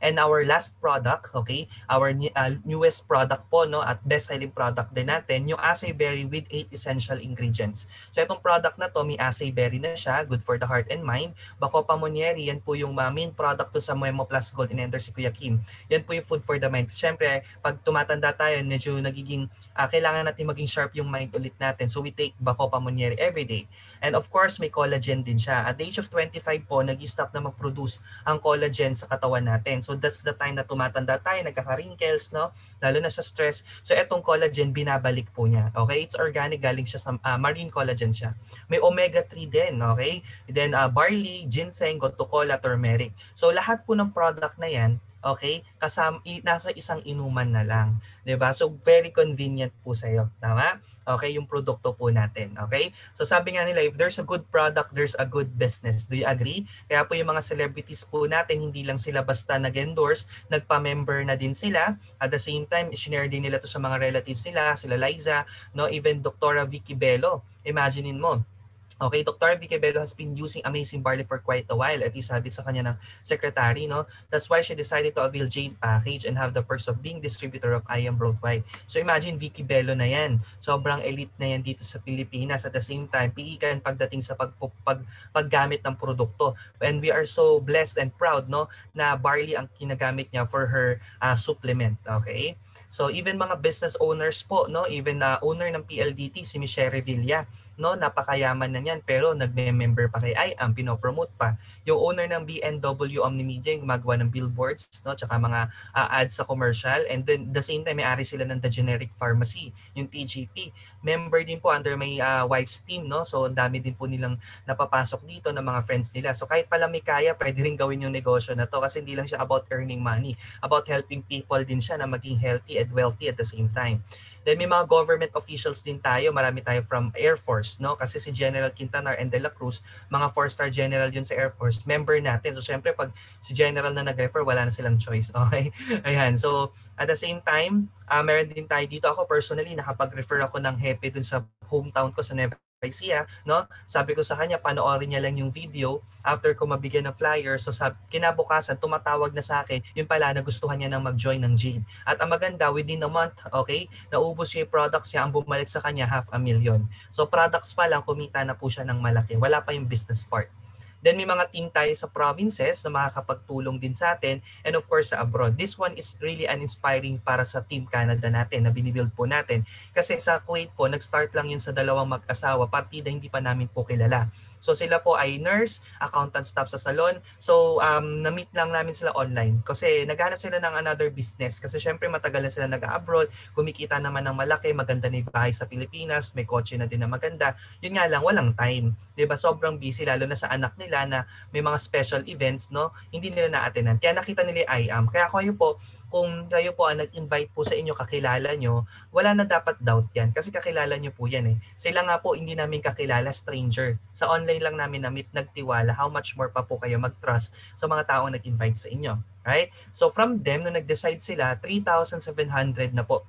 A: And our last product, okay, our uh, newest product po, no, at best-selling product din natin, yung acai berry with 8 essential ingredients. So itong product na to, may acai berry na siya, good for the heart and mind. Bacopa Monieri, yan po yung uh, main product to sa Memo Plus Gold in-enter si Kuya Kim. Yan po yung food for the mind. Siyempre, pag tumatanda tayo, medyo nagiging, uh, kailangan natin maging sharp yung mind ulit natin. So we take Bacopa Monieri every day. And of course, may collagen din siya. At the age of 25 po, nag-stop na mag-produce ang collagen sa katawan natin. So that's the time na tumatanda tayo, nagkaka-wrinkles, no? Lalo na sa stress. So etong collagen, binabalik po niya. Okay? It's organic, galing siya sa uh, marine collagen siya. May omega-3 din, okay? Then uh, barley, ginseng, gotu kola, turmeric. So lahat po ng product na yan, okay? Kasama nasa isang inuman na lang, ba? So very convenient po sa iyo, tama? Okay, yung produkto po natin, okay? So sabi nga nila, if there's a good product, there's a good business. Do you agree? Kaya po yung mga celebrities po natin, hindi lang sila basta nag-endorse, nagpa-member na din sila. At the same time, share din nila to sa mga relatives nila, sila Liza, no, even Dr. Vicky Bello. Imaginein mo, Okay, Dr. Vicky Bello has been using Amazing Barley for quite a while. At least sabi sa kanya ng secretary, no? That's why she decided to avail Jade package and have the perks of being distributor of IM Worldwide. So imagine Vicky Bello na yan. Sobrang elite na yan dito sa Pilipinas. At the same time, piikan pagdating sa pag, pag, paggamit ng produkto. And we are so blessed and proud, no? Na barley ang kinagamit niya for her uh, supplement. Okay? So even mga business owners po, no, even na uh, owner ng PLDT si Michelle Revilla, no, napakayaman na niyan pero nagme-member pa kay IAM, pinopromote pa. Yung owner ng BNW Omnimedia yung gumagawa ng billboards, no, tsaka mga uh, ads sa commercial and then the same time may-ari sila ng The Generic Pharmacy, yung TGP. Member din po under may uh, wife's team, no. So ang dami din po nilang napapasok dito ng mga friends nila. So kahit pala may kaya, pwede rin gawin yung negosyo na to kasi hindi lang siya about earning money, about helping people din siya na maging healthy and wealthy at the same time. Then may mga government officials din tayo, marami tayo from Air Force, no? Kasi si General Quintanar and De La Cruz, mga four-star general yun sa Air Force, member natin. So syempre pag si General na nag-refer, wala na silang choice, okay? Ayan, so at the same time, uh, meron din tayo dito ako personally, nakapag-refer ako ng hepe dun sa hometown ko sa Nueva siya, no? Sabi ko sa kanya, panoorin niya lang yung video after ko mabigyan ng flyer. So sa kinabukasan, tumatawag na sa akin, yun pala, nagustuhan niya nang mag-join ng Jade. At ang maganda, within a month, okay, naubos siya yung products niya, ang bumalik sa kanya, half a million. So products pa lang, kumita na po siya ng malaki. Wala pa yung business part. Then may mga team tayo sa provinces na makakapagtulong din sa atin and of course sa abroad. This one is really an inspiring para sa Team Canada natin na binibuild po natin. Kasi sa Kuwait po, nag-start lang yun sa dalawang mag-asawa, partida hindi pa namin po kilala. So sila po ay nurse, accountant staff sa salon. So um, na-meet lang namin sila online kasi naghanap sila ng another business kasi syempre matagal na sila nag-abroad, kumikita naman ng malaki, maganda na bahay sa Pilipinas, may kotse na din na maganda. Yun nga lang, walang time. 'Di ba Sobrang busy lalo na sa anak nila na may mga special events, no? Hindi nila na-attendan. Kaya nakita nila yung IAM. Kaya kayo po, kung kayo po ang nag-invite po sa inyo, kakilala nyo, wala na dapat doubt yan. Kasi kakilala nyo po yan eh. Sila nga po hindi namin kakilala, stranger. Sa online lang namin na-meet, nagtiwala. How much more pa po kayo mag-trust sa mga taong nag-invite sa inyo. Right? So from them, nung nag-decide sila, 3,700 na po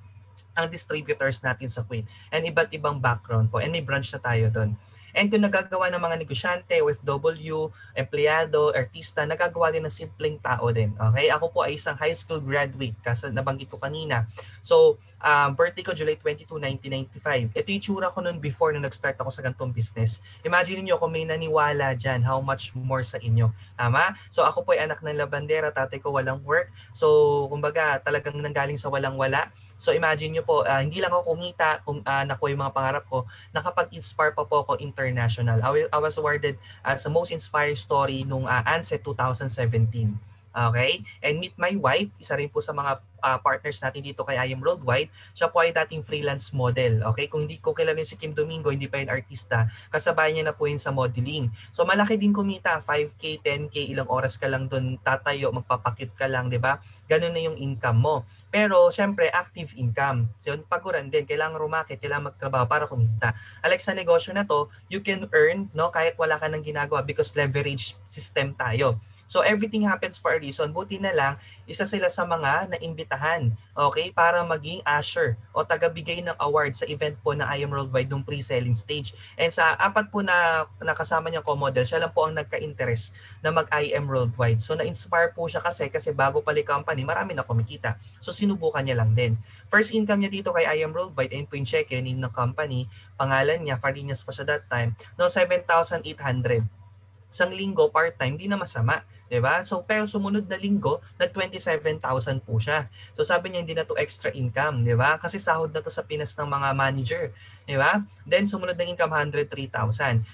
A: ang distributors natin sa Kuwait and iba't ibang background po and may branch na tayo doon. And kung nagagawa ng mga negosyante, OFW, empleyado, artista, nagagawa din ng simpleng tao din. Okay? Ako po ay isang high school graduate kasi nabanggit ko kanina. So, um, birthday ko July 22, 1995. Ito yung tsura ko noon before na nag-start ako sa gantong business. Imagine niyo kung may naniwala dyan, how much more sa inyo. Tama? So ako po ay anak ng labandera, tatay ko walang work. So kumbaga talagang nanggaling sa walang-wala. So imagine niyo po, uh, hindi lang ako kumita, kung uh, nakuha yung mga pangarap ko, nakapag-inspire pa po ako international. I, I was awarded as the most inspiring story nung uh, ANSET 2017. Okay? And Meet My Wife, isa rin po sa mga uh, partners natin dito kay I Am Worldwide. Siya po ay dating freelance model. Okay? Kung hindi ko kilala si Kim Domingo, hindi pa yun artista, kasabay niya na po yun sa modeling. So malaki din kumita, 5K, 10K, ilang oras ka lang doon tatayo, magpapakit ka lang, di ba? Ganun na yung income mo. Pero syempre, active income. So paguran din, kailangan rumakit, kailangan magtrabaho para kumita. Alex, sa negosyo na to, you can earn no kahit wala ka nang ginagawa because leverage system tayo. So everything happens for a reason. Buti na lang, isa sila sa mga naimbitahan, okay, para maging usher o tagabigay ng award sa event po na I Am Worldwide nung pre-selling stage. And sa apat po na nakasama niyang co-model, siya lang po ang nagka-interest na mag-I Am Worldwide. So na-inspire po siya kasi kasi bago pala yung company, marami na kumikita. So sinubukan niya lang din. First income niya dito kay I Am Worldwide, ayun po yung check, name ng company, pangalan niya, Farinas pa siya that time, no 7,800. Isang linggo part-time, di na masama. 'Di ba? So pero sumunod na linggo, nag 27,000 po siya. So sabi niya hindi na to extra income, 'di ba? Kasi sahod na to sa Pinas ng mga manager, 'di ba? Then sumunod na income 103,000.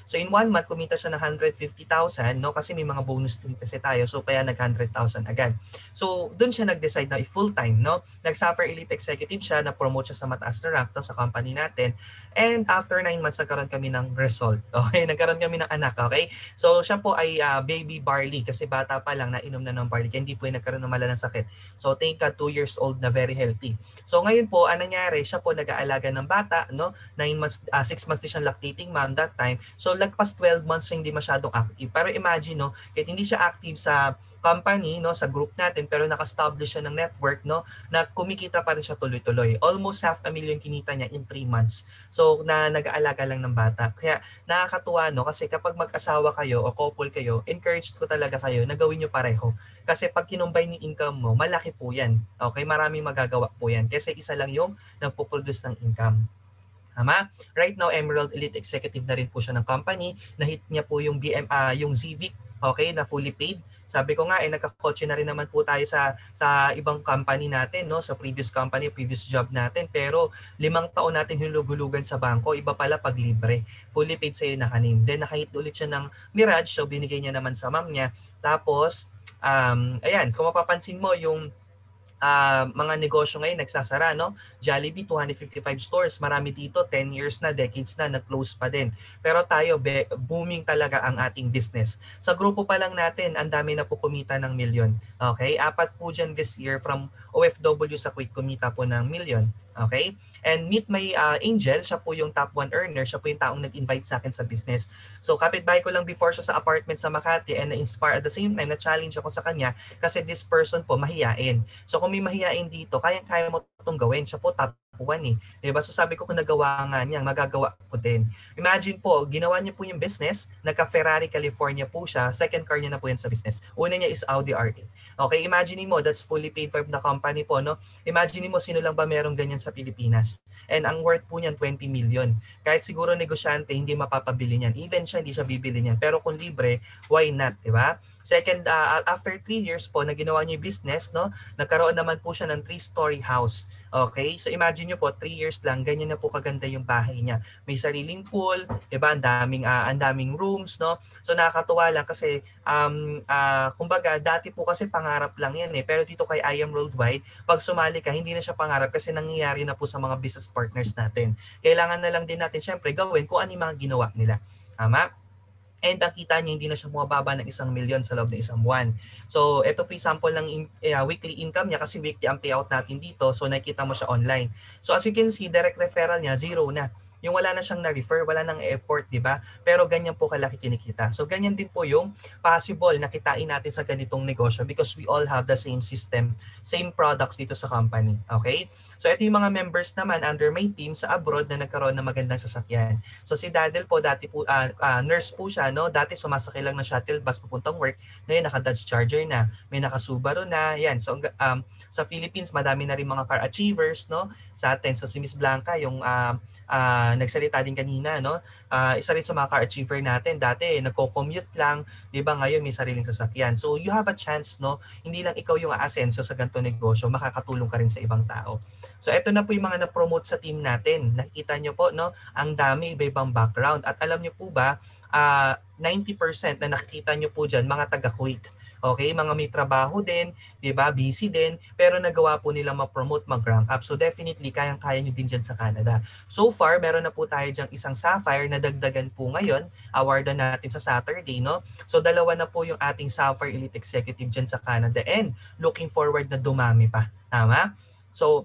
A: So in one month kumita siya ng 150,000, no? Kasi may mga bonus din kasi tayo. So kaya nag 100,000 agad. So doon siya nag-decide na full time, no? Nag-suffer elite executive siya, na promote siya sa mataas na rank to sa company natin. And after 9 months nagkaroon kami ng result. Okay, nagkaroon kami ng anak, okay? So siya po ay uh, baby barley kasi bata pa lang na inom na ng barley kaya hindi po yung nagkaroon ng malalang sakit. So think ka 2 years old na very healthy. So ngayon po, anong nangyari? Siya po nag-aalaga ng bata, no? 9 months, 6 uh, ah, months din siyang lactating mom that time. So lagpas 12 months siya hindi masyadong active. Pero imagine, no, kahit hindi siya active sa company no sa group natin pero naka-establish siya ng network no na kumikita pa rin siya tuloy-tuloy. Almost half a million kinita niya in 3 months. So na nag-aalaga lang ng bata. Kaya nakakatuwa no kasi kapag mag-asawa kayo o couple kayo, encouraged ko talaga kayo na gawin niyo pareho. Kasi pag kinumbay ni income mo, malaki po yan. Okay, maraming magagawa po yan. Kasi isa lang yung nagpo-produce ng income. Tama? Right now, Emerald Elite Executive na rin po siya ng company. Na-hit niya po yung BM, uh, yung ZVIC, okay, na fully paid. Sabi ko nga, eh, nagkakotse na rin naman po tayo sa, sa ibang company natin, no? sa previous company, previous job natin. Pero limang taon natin hulugulugan sa bangko, iba pala pag libre. Fully paid sa'yo na kanim. Then nakahit ulit siya ng Mirage, so binigay niya naman sa mom niya. Tapos, um, ayan, kung mapapansin mo, yung uh, mga negosyo ngayon nagsasara, no? Jollibee, 255 stores. Marami dito, 10 years na, decades na, nag-close pa din. Pero tayo, be, booming talaga ang ating business. Sa grupo pa lang natin, ang dami na po kumita ng milyon. Okay? Apat po dyan this year from OFW sa Quick kumita po ng milyon. Okay? And meet my uh, angel, siya po yung top one earner, siya po yung taong nag-invite sa akin sa business. So kapitbahay ko lang before siya sa apartment sa Makati and na-inspire at the same time, na-challenge ako sa kanya kasi this person po mahiyain. So kung may mahiyain dito, kayang-kaya mo itong gawin. Siya po top one eh. Diba? So sabi ko kung nagawa nga niya, magagawa ko din. Imagine po, ginawa niya po yung business, nagka-Ferrari California po siya, second car niya na po yan sa business. Una niya is Audi R8. Okay, imagine mo, that's fully paid for the company po, no? Imagine mo, sino lang ba merong ganyan sa Pilipinas? And ang worth po niyan, 20 million. Kahit siguro negosyante, hindi mapapabili niyan. Even siya, hindi siya bibili niyan. Pero kung libre, why not, di ba? Second, uh, after 3 years po na ginawa niya yung business, no? Nagkaroon naman po siya ng 3-story house Okay? So imagine nyo po, 3 years lang, ganyan na po kaganda yung bahay niya. May sariling pool, 'di ba? Ang daming uh, ang daming rooms, no? So nakakatuwa lang kasi um uh, kumbaga dati po kasi pangarap lang 'yan eh. Pero dito kay I Am Worldwide, pag sumali ka, hindi na siya pangarap kasi nangyayari na po sa mga business partners natin. Kailangan na lang din natin syempre gawin kung ano yung mga ginawa nila. Tama? And ang kita niya hindi na siya bumababa ng isang milyon sa loob ng isang buwan. So, ito po sample ng uh, weekly income niya kasi weekly ang payout natin dito. So, nakikita mo siya online. So, as you can see, direct referral niya, zero na. Yung wala na siyang na-refer, wala nang effort, di ba? Pero ganyan po kalaki kinikita. So ganyan din po yung possible na kitain natin sa ganitong negosyo because we all have the same system, same products dito sa company. Okay? So ito yung mga members naman under my team sa abroad na nagkaroon ng magandang sasakyan. So si Dadel po, dati po, uh, uh, nurse po siya, no? Dati sumasakay lang ng shuttle bus papuntang work. Ngayon naka-Dodge Charger na. May naka-Subaru na. Yan. So um, sa Philippines, madami na rin mga car achievers, no? Sa atin. So si Miss Blanca, yung uh, uh, nagsalita din kanina, no? Uh, isa rin sa mga car achiever natin, dati nagko-commute lang, 'di ba? Ngayon may sariling sasakyan. So you have a chance, no? Hindi lang ikaw yung aasenso sa ganito negosyo, makakatulong ka rin sa ibang tao. So ito na po yung mga na-promote sa team natin. Nakita nyo po, no? Ang dami iba-ibang background. At alam nyo po ba, uh, 90% na nakikita nyo po dyan, mga taga-Kuwait. Okay, mga may trabaho din, 'di ba? Busy din, pero nagawa po nila ma-promote, mag-rank up. So definitely kayang-kaya niyo din diyan sa Canada. So far, meron na po tayo diyang isang Sapphire na dagdagan po ngayon, awardan natin sa Saturday, no? So dalawa na po yung ating Sapphire Elite Executive diyan sa Canada and looking forward na dumami pa. Tama? So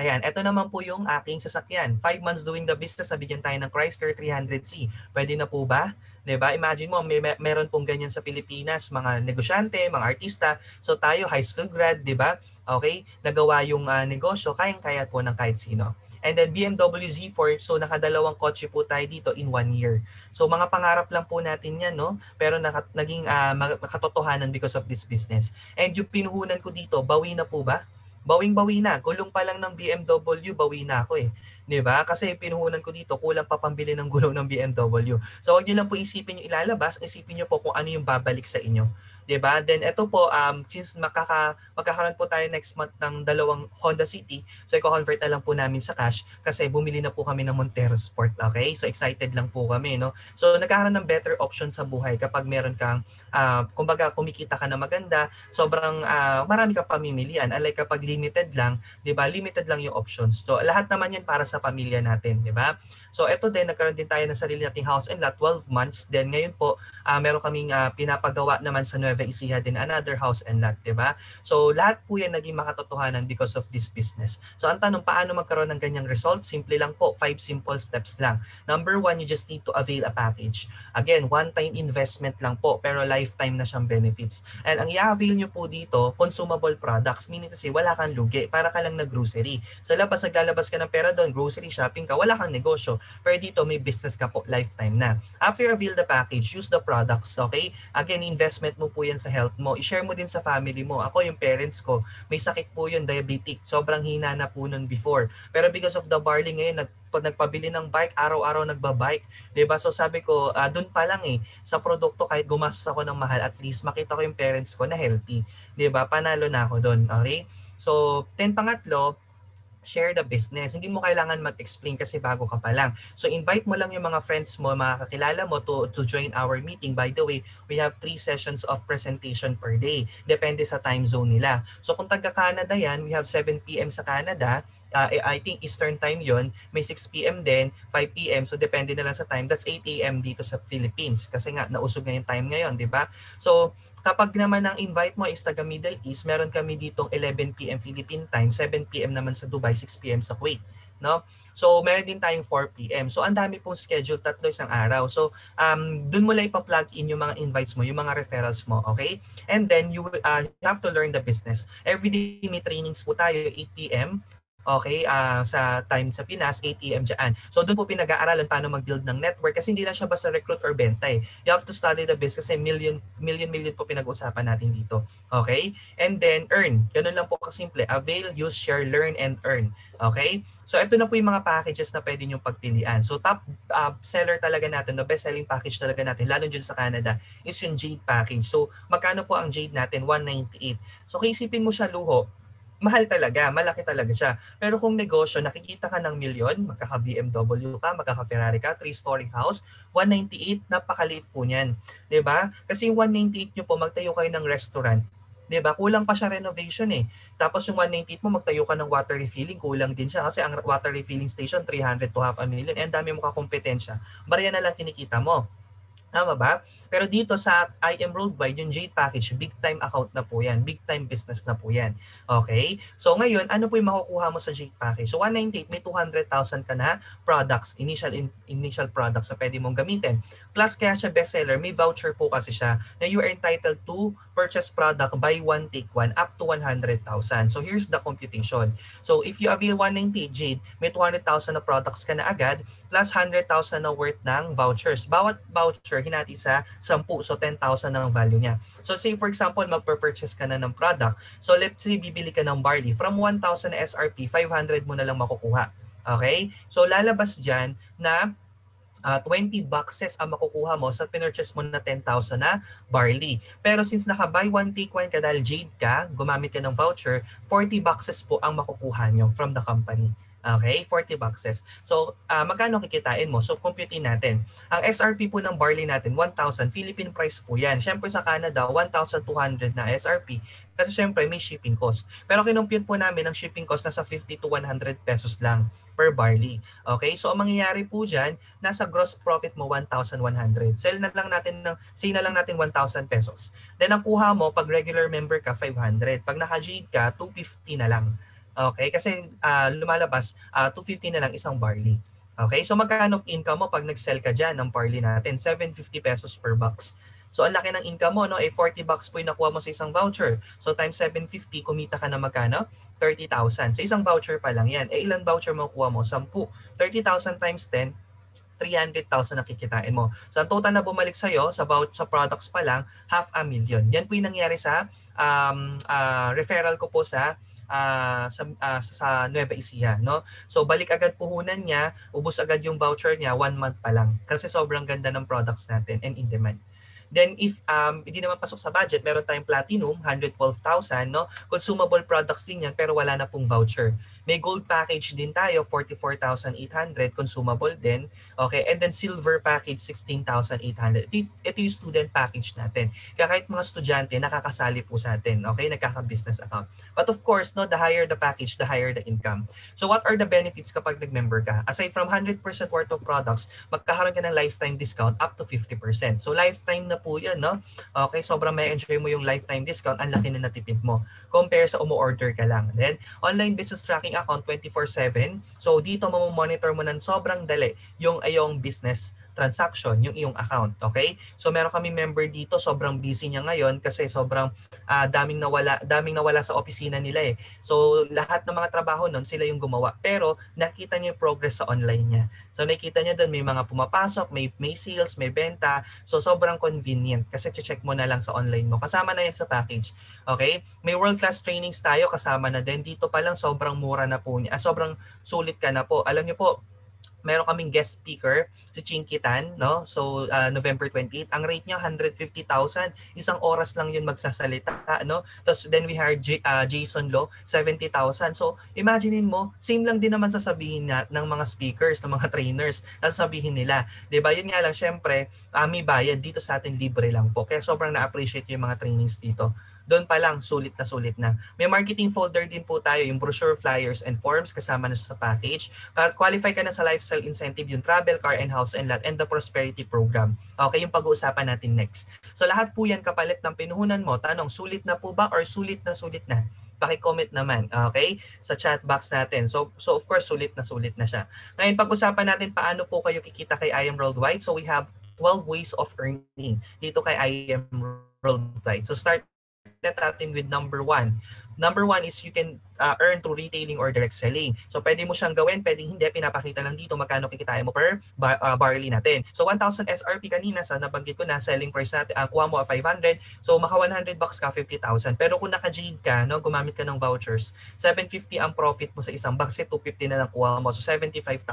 A: Ayan, ito naman po yung aking sasakyan. Five months doing the business, nabigyan tayo ng Chrysler 300C. Pwede na po ba? 'Di ba? Imagine mo, may, meron pong ganyan sa Pilipinas, mga negosyante, mga artista. So tayo, high school grad, 'di ba? Okay? Nagawa yung uh, negosyo, kayang-kaya po ng kahit sino. And then BMW Z4, so nakadalawang kotse po tayo dito in one year. So mga pangarap lang po natin yan, no? Pero naka, naging uh, makatotohanan because of this business. And yung pinuhunan ko dito, bawi na po ba? Bawing-bawi na. Gulong pa lang ng BMW, bawi na ako eh. 'Di ba? Kasi pinuhunan ko dito, kulang pa pambili ng gulong ng BMW. So wag niyo lang po isipin yung ilalabas, isipin niyo po kung ano yung babalik sa inyo. 'Di ba? Then ito po um since makaka magkakaroon po tayo next month ng dalawang Honda City, so i-convert na lang po namin sa cash kasi bumili na po kami ng Montero Sport, okay? So excited lang po kami, no? So nagkakaroon ng better option sa buhay kapag meron kang uh, kumbaga kumikita ka na maganda, sobrang uh, marami kang pamimilian. Unlike kapag limited lang, 'di ba? Limited lang yung options. So lahat naman 'yan para sa pamilya natin, 'di ba? So ito din nagkaroon din tayo ng sarili nating house and lot 12 months. Then ngayon po uh, meron kaming uh, pinapagawa naman sa Nueva Ecija din another house and lot, di ba? So lahat po yan naging makatotohanan because of this business. So ang tanong, paano magkaroon ng ganyang result? Simple lang po, five simple steps lang. Number one, you just need to avail a package. Again, one-time investment lang po, pero lifetime na siyang benefits. And ang i-avail nyo po dito, consumable products, meaning to say, wala kang lugi, para ka lang na grocery. Sa labas, naglalabas ka ng pera doon, grocery shopping ka, wala kang negosyo. Pero dito, may business ka po, lifetime na. After you avail the package, use the products, okay? Again, investment mo po yan sa health mo. I-share mo din sa family mo. Ako, yung parents ko, may sakit po yun, diabetic. Sobrang hina na po nun before. Pero because of the barley ngayon, nag nagpabili ng bike, araw-araw nagbabike. ba? So sabi ko, uh, doon pa lang eh sa produkto kahit gumastos ako ng mahal, at least makita ko yung parents ko na healthy. ba? Panalo na ako doon. Okay? So, ten pangatlo, share the business. Hindi mo kailangan mag-explain kasi bago ka pa lang. So invite mo lang yung mga friends mo, mga kakilala mo to, to join our meeting. By the way, we have three sessions of presentation per day. Depende sa time zone nila. So kung taga Canada yan, we have 7 p.m. sa Canada, uh, I think Eastern time yon may 6 p.m. din, 5 p.m. So depende na lang sa time. That's 8 a.m. dito sa Philippines kasi nga nausog na yung time ngayon, di ba? So Kapag naman ang invite mo is taga Middle East, meron kami ditong 11 p.m. Philippine time, 7 p.m. naman sa Dubai, 6 p.m. sa Kuwait. No? So, meron din tayong 4 p.m. So, ang dami pong schedule, tatlo isang araw. So, um, dun mo lang ipa-plug in yung mga invites mo, yung mga referrals mo, okay? And then, you, uh, you have to learn the business. Every day may trainings po tayo, 8 p.m okay, uh, sa time sa Pinas, 8 a.m. dyan. So doon po pinag-aaralan paano mag-build ng network kasi hindi lang siya basta recruit or benta eh. You have to study the business kasi million, million, million po pinag-usapan natin dito. Okay? And then earn. Ganun lang po kasimple. Avail, use, share, learn, and earn. Okay? So ito na po yung mga packages na pwede nyo pagpilian. So top uh, seller talaga natin, the best selling package talaga natin, lalo dyan sa Canada, is yung Jade package. So magkano po ang Jade natin? 198. So kung isipin mo siya luho, mahal talaga, malaki talaga siya. Pero kung negosyo, nakikita ka ng milyon, magkaka-BMW ka, magkaka-Ferrari ka, 3-story house, 198, napakaliit po niyan. ba? Diba? Kasi yung 198 nyo po, magtayo kayo ng restaurant, 'di ba? Kulang pa siya renovation eh. Tapos yung 198 mo magtayo ka ng water refilling, kulang din siya kasi ang water refilling station 300 to half a million. And dami mo ka kompetensya. Barya na lang kinikita mo. Tama ba? Pero dito sa I am Worldwide, yung Jade package, big time account na po yan. Big time business na po yan. Okay? So ngayon, ano po yung makukuha mo sa Jade package? So 198, may 200,000 ka na products, initial in, initial products na pwede mong gamitin. Plus kaya siya bestseller, may voucher po kasi siya na you are entitled to purchase product buy one take one up to 100,000. So here's the computation. So if you avail 198 Jade, may 200,000 na products ka na agad plus 100,000 na worth ng vouchers. Bawat voucher hinati sa 10. So 10,000 ang value niya. So say for example, magpurchase ka na ng product. So let's say bibili ka ng barley. From 1,000 SRP, 500 mo na lang makukuha. Okay? So lalabas dyan na uh, ah, 20 boxes ang makukuha mo sa pinurchase mo na 10,000 na barley. Pero since naka-buy one take one ka dahil Jade ka, gumamit ka ng voucher, 40 boxes po ang makukuha nyo from the company. Okay, 40 boxes. So, uh, magkano kikitain mo? So, compute natin. Ang SRP po ng barley natin, 1,000. Philippine price po yan. Siyempre sa Canada, 1,200 na SRP. Kasi siyempre may shipping cost. Pero kinumpute po namin ang shipping cost nasa 50 to 100 pesos lang per barley. Okay, so ang mangyayari po dyan, nasa gross profit mo 1,100. Sell na lang natin, ng, say na lang natin 1,000 pesos. Then ang kuha mo, pag regular member ka, 500. Pag naka-jade ka, 250 na lang. Okay? Kasi ah, lumalabas ah, 250 na lang isang barley. Okay? So magkano income mo pag nag-sell ka dyan ng barley natin? 750 pesos per box. So ang laki ng income mo, no? Eh 40 bucks po yung nakuha mo sa isang voucher. So times 750, kumita ka na magkano? 30,000. Sa isang voucher pa lang yan. Eh ilan voucher mo kuha mo? 10. 30,000 times 10, 300,000 na kikitain mo. So ang total na bumalik sa iyo sa vouch sa products pa lang, half a million. Yan po yung nangyari sa um, uh, referral ko po sa uh, sa, uh, sa Nueva Ecija, no? So balik agad puhunan niya, ubos agad yung voucher niya one month pa lang kasi sobrang ganda ng products natin and in demand. Then if um, hindi naman pasok sa budget, meron tayong platinum, 112,000, no? Consumable products din yan pero wala na pong voucher. May gold package din tayo, 44,800, consumable din. Okay, and then silver package, 16,800. Ito, yung student package natin. Kaya kahit mga estudyante, nakakasali po sa atin. Okay, nagkaka-business account. But of course, no, the higher the package, the higher the income. So what are the benefits kapag nag-member ka? Aside from 100% worth of products, magkakaroon ka ng lifetime discount up to 50%. So lifetime na po yan, no? Okay, sobrang may enjoy mo yung lifetime discount, ang laki na natipid mo. Compare sa umu-order ka lang. Then, online business tracking account 24-7. So dito monitor mo ng sobrang dali yung ayong business transaction, yung iyong account. Okay? So meron kami member dito, sobrang busy niya ngayon kasi sobrang uh, daming nawala, daming nawala sa opisina nila eh. So lahat ng mga trabaho nun, sila yung gumawa. Pero nakita niyo yung progress sa online niya. So nakita niya doon may mga pumapasok, may may sales, may benta. So sobrang convenient kasi check mo na lang sa online mo. Kasama na yan sa package. Okay? May world-class trainings tayo kasama na din. Dito pa lang sobrang mura na po niya. Ah, sobrang sulit ka na po. Alam niyo po, meron kaming guest speaker, si Chinkitan, no? So, uh, November 28. Ang rate niya, 150,000. Isang oras lang yun magsasalita, no? Tapos, then we hired J- uh, Jason Lo, 70,000. So, imaginein mo, same lang din naman sasabihin na, ng mga speakers, ng mga trainers, sasabihin nila. ba diba? Yun nga lang, syempre, uh, may bayad. Dito sa atin, libre lang po. Kaya sobrang na-appreciate yung mga trainings dito doon pa lang sulit na sulit na. May marketing folder din po tayo, yung brochure, flyers, and forms kasama na sa package. Qualify ka na sa lifestyle incentive, yung travel, car, and house, and lot, and the prosperity program. Okay, yung pag-uusapan natin next. So lahat po yan kapalit ng pinuhunan mo. Tanong, sulit na po ba or sulit na sulit na? paki-comment naman, okay? Sa chat box natin. So, so of course, sulit na sulit na siya. Ngayon, pag-usapan natin paano po kayo kikita kay IM Worldwide. So, we have 12 ways of earning dito kay IM Worldwide. So, start let natin with number one. Number one is you can uh, earn through retailing or direct selling. So pwede mo siyang gawin, pwedeng hindi, pinapakita lang dito magkano kikitain mo per bar, uh, barley natin. So 1,000 SRP kanina sa nabanggit ko na selling price natin, uh, kuha mo 500, so maka 100 bucks ka 50,000. Pero kung naka-jade ka, no, gumamit ka ng vouchers, 750 ang profit mo sa isang box, 250 na lang kuha mo. So 75,000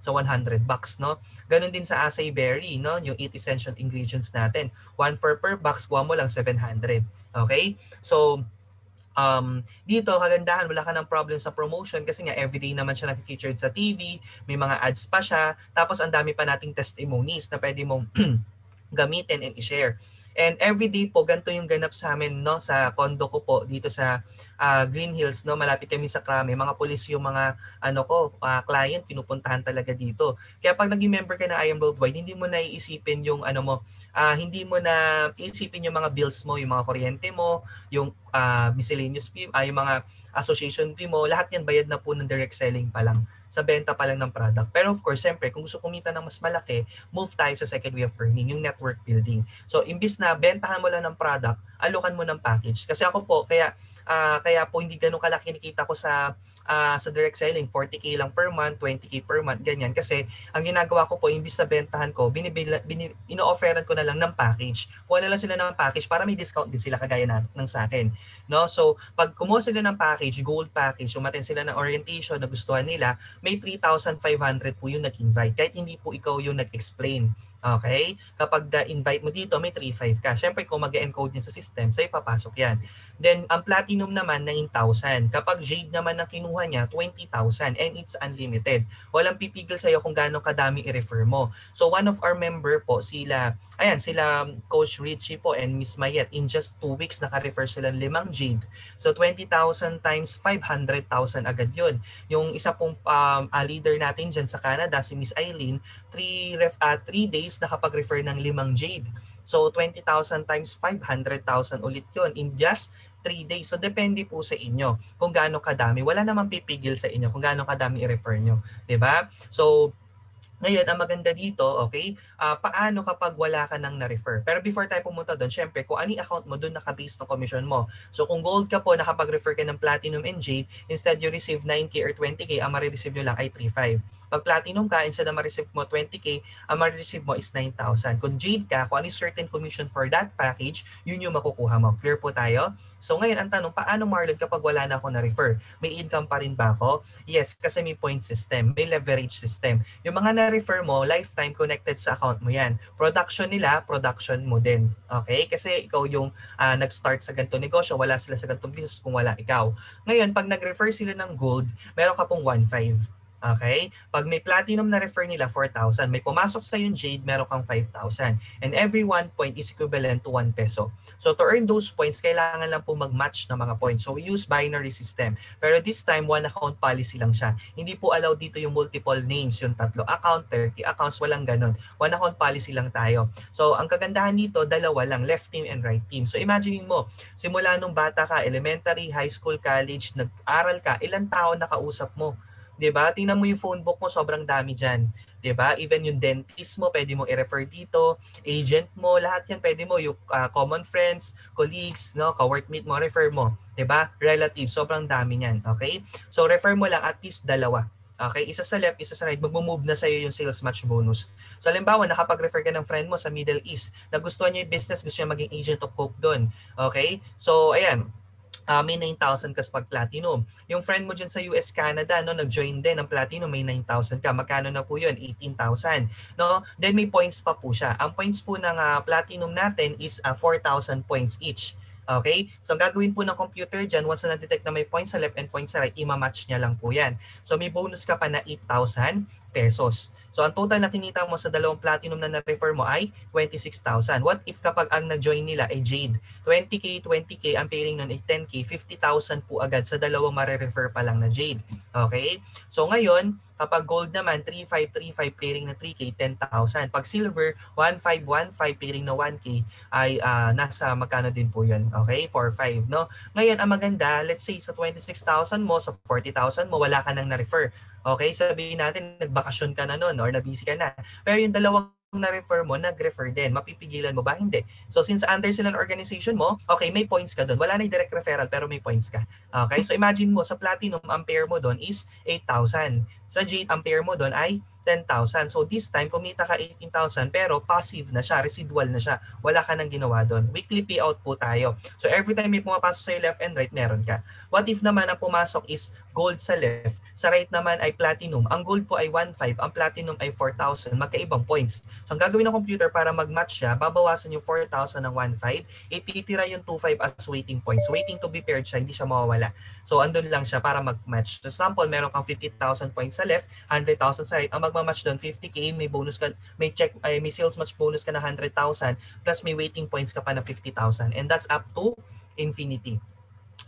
A: sa 100 bucks, no? Ganun din sa acai berry, no, yung 8 essential ingredients natin. 1 for per box, kuha mo lang 700. Okay? So, um, dito, kagandahan, wala ka ng problem sa promotion kasi nga everyday naman siya na-featured sa TV, may mga ads pa siya, tapos ang dami pa nating testimonies na pwede mong gamitin and i-share. And everyday po, ganito yung ganap sa amin no, sa condo ko po dito sa uh, Green Hills. No, malapit kami sa Krame. Mga pulis yung mga ano ko, uh, client, pinupuntahan talaga dito. Kaya pag naging member ka na I Am Worldwide, hindi mo na iisipin yung ano mo, uh, hindi mo na iisipin yung mga bills mo, yung mga kuryente mo, yung uh, miscellaneous fee, uh, yung mga association fee mo, lahat yan bayad na po ng direct selling pa lang sa benta pa lang ng product. Pero of course, siyempre, kung gusto kumita ng mas malaki, move tayo sa second way of earning, yung network building. So, imbis na bentahan mo lang ng product, alokan mo ng package. Kasi ako po, kaya uh, kaya po hindi ganun kalaki nakita ko sa uh, sa direct selling, 40k lang per month, 20k per month, ganyan. Kasi ang ginagawa ko po, imbis na bentahan ko, binibila, bin, ino-offeran ko na lang ng package. Kuha na lang sila ng package para may discount din sila kagaya na, ng sa akin. No? So, pag kumuha sila ng package, gold package, umaten sila ng orientation na gustuhan nila, may 3,500 po yung nag-invite. Kahit hindi po ikaw yung nag-explain. Okay? Kapag the-invite mo dito, may 3,500 ka. Siyempre, kung mag-encode niya sa system, sa'yo papasok yan. Then, ang platinum naman, 9,000. Kapag jade naman ang kinuha niya, 20,000 and it's unlimited. Walang pipigil sa'yo kung gaano kadami i-refer mo. So, one of our member po, sila, ayan, sila Coach Richie po and Miss Mayet, in just two weeks, naka-refer sila limang jade. So, 20,000 times 500,000 agad yun. Yung isa pong um, uh, leader natin dyan sa Canada, si Miss Eileen, 3 ref, uh, three days nakapag-refer ng limang jade. So 20,000 times 500,000 ulit yon in just 3 days. So depende po sa inyo kung gaano kadami. Wala namang pipigil sa inyo kung gaano kadami i-refer nyo. ba? So ngayon, ang maganda dito, okay, uh, paano kapag wala ka nang na-refer? Pero before tayo pumunta doon, syempre, kung ano account mo, doon nakabase ng commission mo. So kung gold ka po, nakapag-refer ka ng platinum and jade, instead you receive 9K or 20K, ang marireceive nyo lang ay 3.5. Pag platinum ka, instead na ma-receive mo 20K, ang ma-receive mo is 9,000. Kung jade ka, kung ano certain commission for that package, yun yung makukuha mo. Clear po tayo? So ngayon, ang tanong, paano Marlon kapag wala na ako na-refer? May income pa rin ba ako? Yes, kasi may point system, may leverage system. Yung mga na-refer mo, lifetime connected sa account mo yan. Production nila, production mo din. Okay? Kasi ikaw yung uh, nag-start sa ganito negosyo, wala sila sa ganitong business kung wala ikaw. Ngayon, pag nag-refer sila ng gold, meron ka pong 1.5. Okay? Pag may platinum na refer nila, 4,000. May pumasok sa yung jade, meron kang 5,000. And every one point is equivalent to 1 peso. So to earn those points, kailangan lang po mag-match ng mga points. So we use binary system. Pero this time, one account policy lang siya. Hindi po allowed dito yung multiple names, yung tatlo account, 30 accounts, walang ganun. One account policy lang tayo. So ang kagandahan dito, dalawa lang, left team and right team. So imagine mo, simula nung bata ka, elementary, high school, college, nag-aral ka, ilang taon nakausap mo? 'Di ba? Tingnan mo yung phone book mo, sobrang dami diyan. 'di ba? Even yung dentist mo, pwede mo i-refer dito, agent mo, lahat 'yan pwede mo, yung uh, common friends, colleagues, no, ka-workmate mo, refer mo, 'di ba? Relative, sobrang dami niyan, okay? So refer mo lang at least dalawa. Okay, isa sa left, isa sa right, magmo-move na sa iyo yung sales match bonus. So halimbawa, nakapag-refer ka ng friend mo sa Middle East, nagustuhan niya yung business, gusto niya maging agent of hope doon. Okay? So ayan, uh, may 9,000 ka pag platinum. Yung friend mo dyan sa US, Canada, no, nag-join din ng platinum, may 9,000 ka. Magkano na po yun? 18,000. No? Then may points pa po siya. Ang points po ng uh, platinum natin is uh, ah, 4,000 points each. Okay? So, ang gagawin po ng computer dyan, once na detect na may points sa left and points sa right, ima-match niya lang po yan. So, may bonus ka pa na 8,000 pesos. So ang total na kinita mo sa dalawang platinum na na-refer mo ay 26,000. What if kapag ang nag-join nila ay Jade? 20k, 20k, ang pairing nun ay 10k, 50,000 po agad sa dalawang mare-refer pa lang na Jade. Okay? So ngayon, kapag gold naman, 3,535 pairing na 3k, 10,000. Pag silver, 1,515 pairing na 1k ay uh, nasa magkano din po yun. Okay? 4,5. No? Ngayon, ang maganda, let's say sa 26,000 mo, sa 40,000 mo, wala ka nang na-refer Okay, sabihin natin nagbakasyon ka na noon or na-busy ka na. Pero yung dalawang na-refer mo, nag-refer din. Mapipigilan mo ba? Hindi. So since under sila ng organization mo, okay, may points ka doon. Wala na yung direct referral pero may points ka. Okay, so imagine mo sa platinum, ampere mo doon is 8,000. Sa jade, ampere mo doon ay 10,000. So this time, kumita ka 18,000 pero passive na siya, residual na siya. Wala ka nang ginawa doon. Weekly payout po tayo. So every time may pumapasok sa left and right, meron ka. What if naman ang pumasok is gold sa left, sa right naman ay platinum. Ang gold po ay 1,500, ang platinum ay 4,000. Magkaibang points. So ang gagawin ng computer para mag-match siya, babawasan yung 4,000 ng 1,500, ititira yung 2,500 as waiting points. Waiting to be paired siya, hindi siya mawawala. So andun lang siya para mag-match. So sample, meron kang 50,000 points sa left, 100,000 sa right. Ang magmamatch doon, 50k, may bonus ka, may check, ay, may sales match bonus ka na 100,000, plus may waiting points ka pa na 50,000. And that's up to infinity.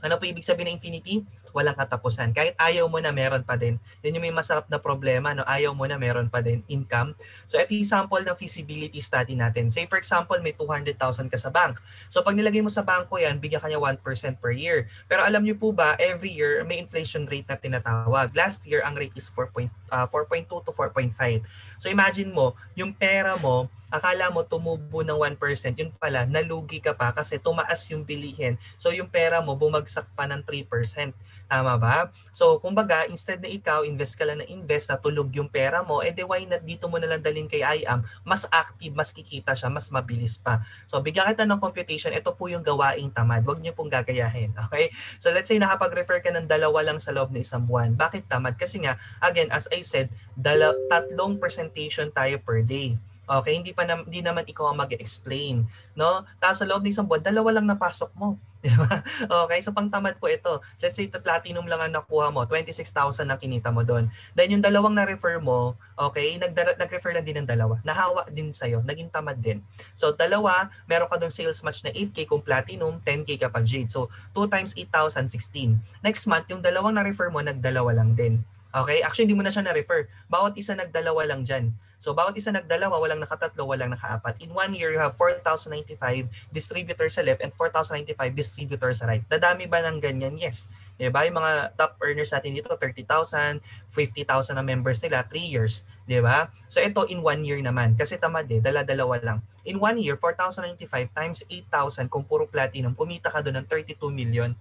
A: Ano po ibig sabihin ng infinity? Walang katapusan. Kahit ayaw mo na meron pa din. Yun yung may masarap na problema, no? ayaw mo na meron pa din income. So ito yung sample ng feasibility study natin. Say for example, may 200,000 ka sa bank. So pag nilagay mo sa banko yan, bigyan kanya 1% per year. Pero alam niyo po ba, every year may inflation rate na tinatawag. Last year, ang rate is 4.2 uh, 4.2 to 4.5. So imagine mo, yung pera mo, akala mo tumubo ng 1%, yun pala, nalugi ka pa kasi tumaas yung bilihin. So yung pera mo bumagsak pa ng 3%. Tama ba? So kumbaga, instead na ikaw, invest ka lang na invest, na tulog yung pera mo, edi why not dito mo na lang dalhin kay IAM, mas active, mas kikita siya, mas mabilis pa. So bigyan kita ng computation, ito po yung gawaing tamad. Huwag niyo pong gagayahin. Okay? So let's say nakapag-refer ka ng dalawa lang sa loob ng isang buwan. Bakit tamad? Kasi nga, again, as I said, dala, tatlong presentation tayo per day. Okay, hindi pa na, hindi naman ikaw ang mag-explain, no? Tapos sa loob ng isang buwan, dalawa lang napasok mo. Di ba? Okay, so pang tamad po ito. Let's say platinum lang ang nakuha mo, 26,000 ang kinita mo doon. Then yung dalawang na-refer mo, okay, nag nag-refer lang din ng dalawa. Nahawa din sa'yo, naging tamad din. So dalawa, meron ka doon sales match na 8K kung platinum, 10K kapag jade. So 2 times 8,000, 16. Next month, yung dalawang na-refer mo, nagdalawa lang din. Okay? Actually, hindi mo na siya na-refer. Bawat isa nagdalawa lang dyan. So, bawat isa nagdalawa, walang nakatatlo, walang nakaapat. In one year, you have 4,095 distributors sa left and 4,095 distributors sa right. Dadami ba ng ganyan? Yes. Diba? Yung mga top earners natin dito, 30,000, 50,000 na members nila, 3 years. Diba? So, ito in one year naman. Kasi tamad eh, dala-dalawa lang. In one year, 4,095 times 8,000, kung puro platinum, kumita ka doon ng 32 million.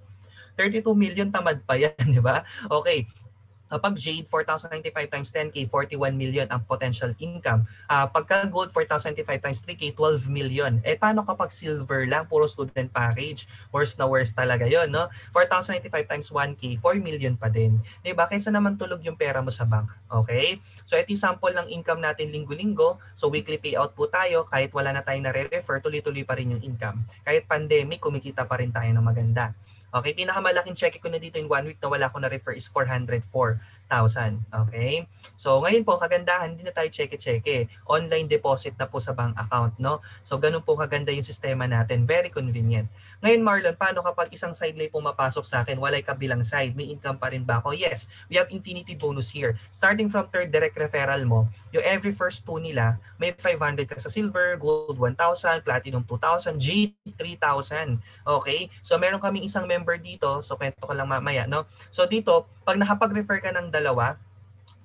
A: 32 million tamad pa yan, di ba? Okay, Kapag Jade, 4,095 times 10K, 41 million ang potential income. Uh, pagka Gold, 4,095 times 3K, 12 million. Eh, paano kapag Silver lang, puro student package? Worst na worst talaga yon no? 4,095 times 1K, 4 million pa din. Diba? Kaysa naman tulog yung pera mo sa bank. Okay? So, ito yung sample ng income natin linggo-linggo. So, weekly payout po tayo. Kahit wala na tayong nare-refer, tuloy-tuloy pa rin yung income. Kahit pandemic, kumikita pa rin tayo ng maganda. Okay, pinakamalaking check ko na dito in one week na wala ko na refer is 404,000. Okay? So ngayon po, kagandahan, hindi na tayo check-check. Online deposit na po sa bank account, no? So ganun po kaganda yung sistema natin. Very convenient. Ngayon Marlon, paano kapag isang side lang pumapasok sa akin, walay kabilang side, may income pa rin ba ako? Yes, we have infinity bonus here. Starting from third direct referral mo, yung every first two nila, may 500 ka sa silver, gold 1,000, platinum 2,000, G 3,000. Okay? So meron kaming isang member dito, so kwento ko lang mamaya, no? So dito, pag nakapag-refer ka ng dalawa,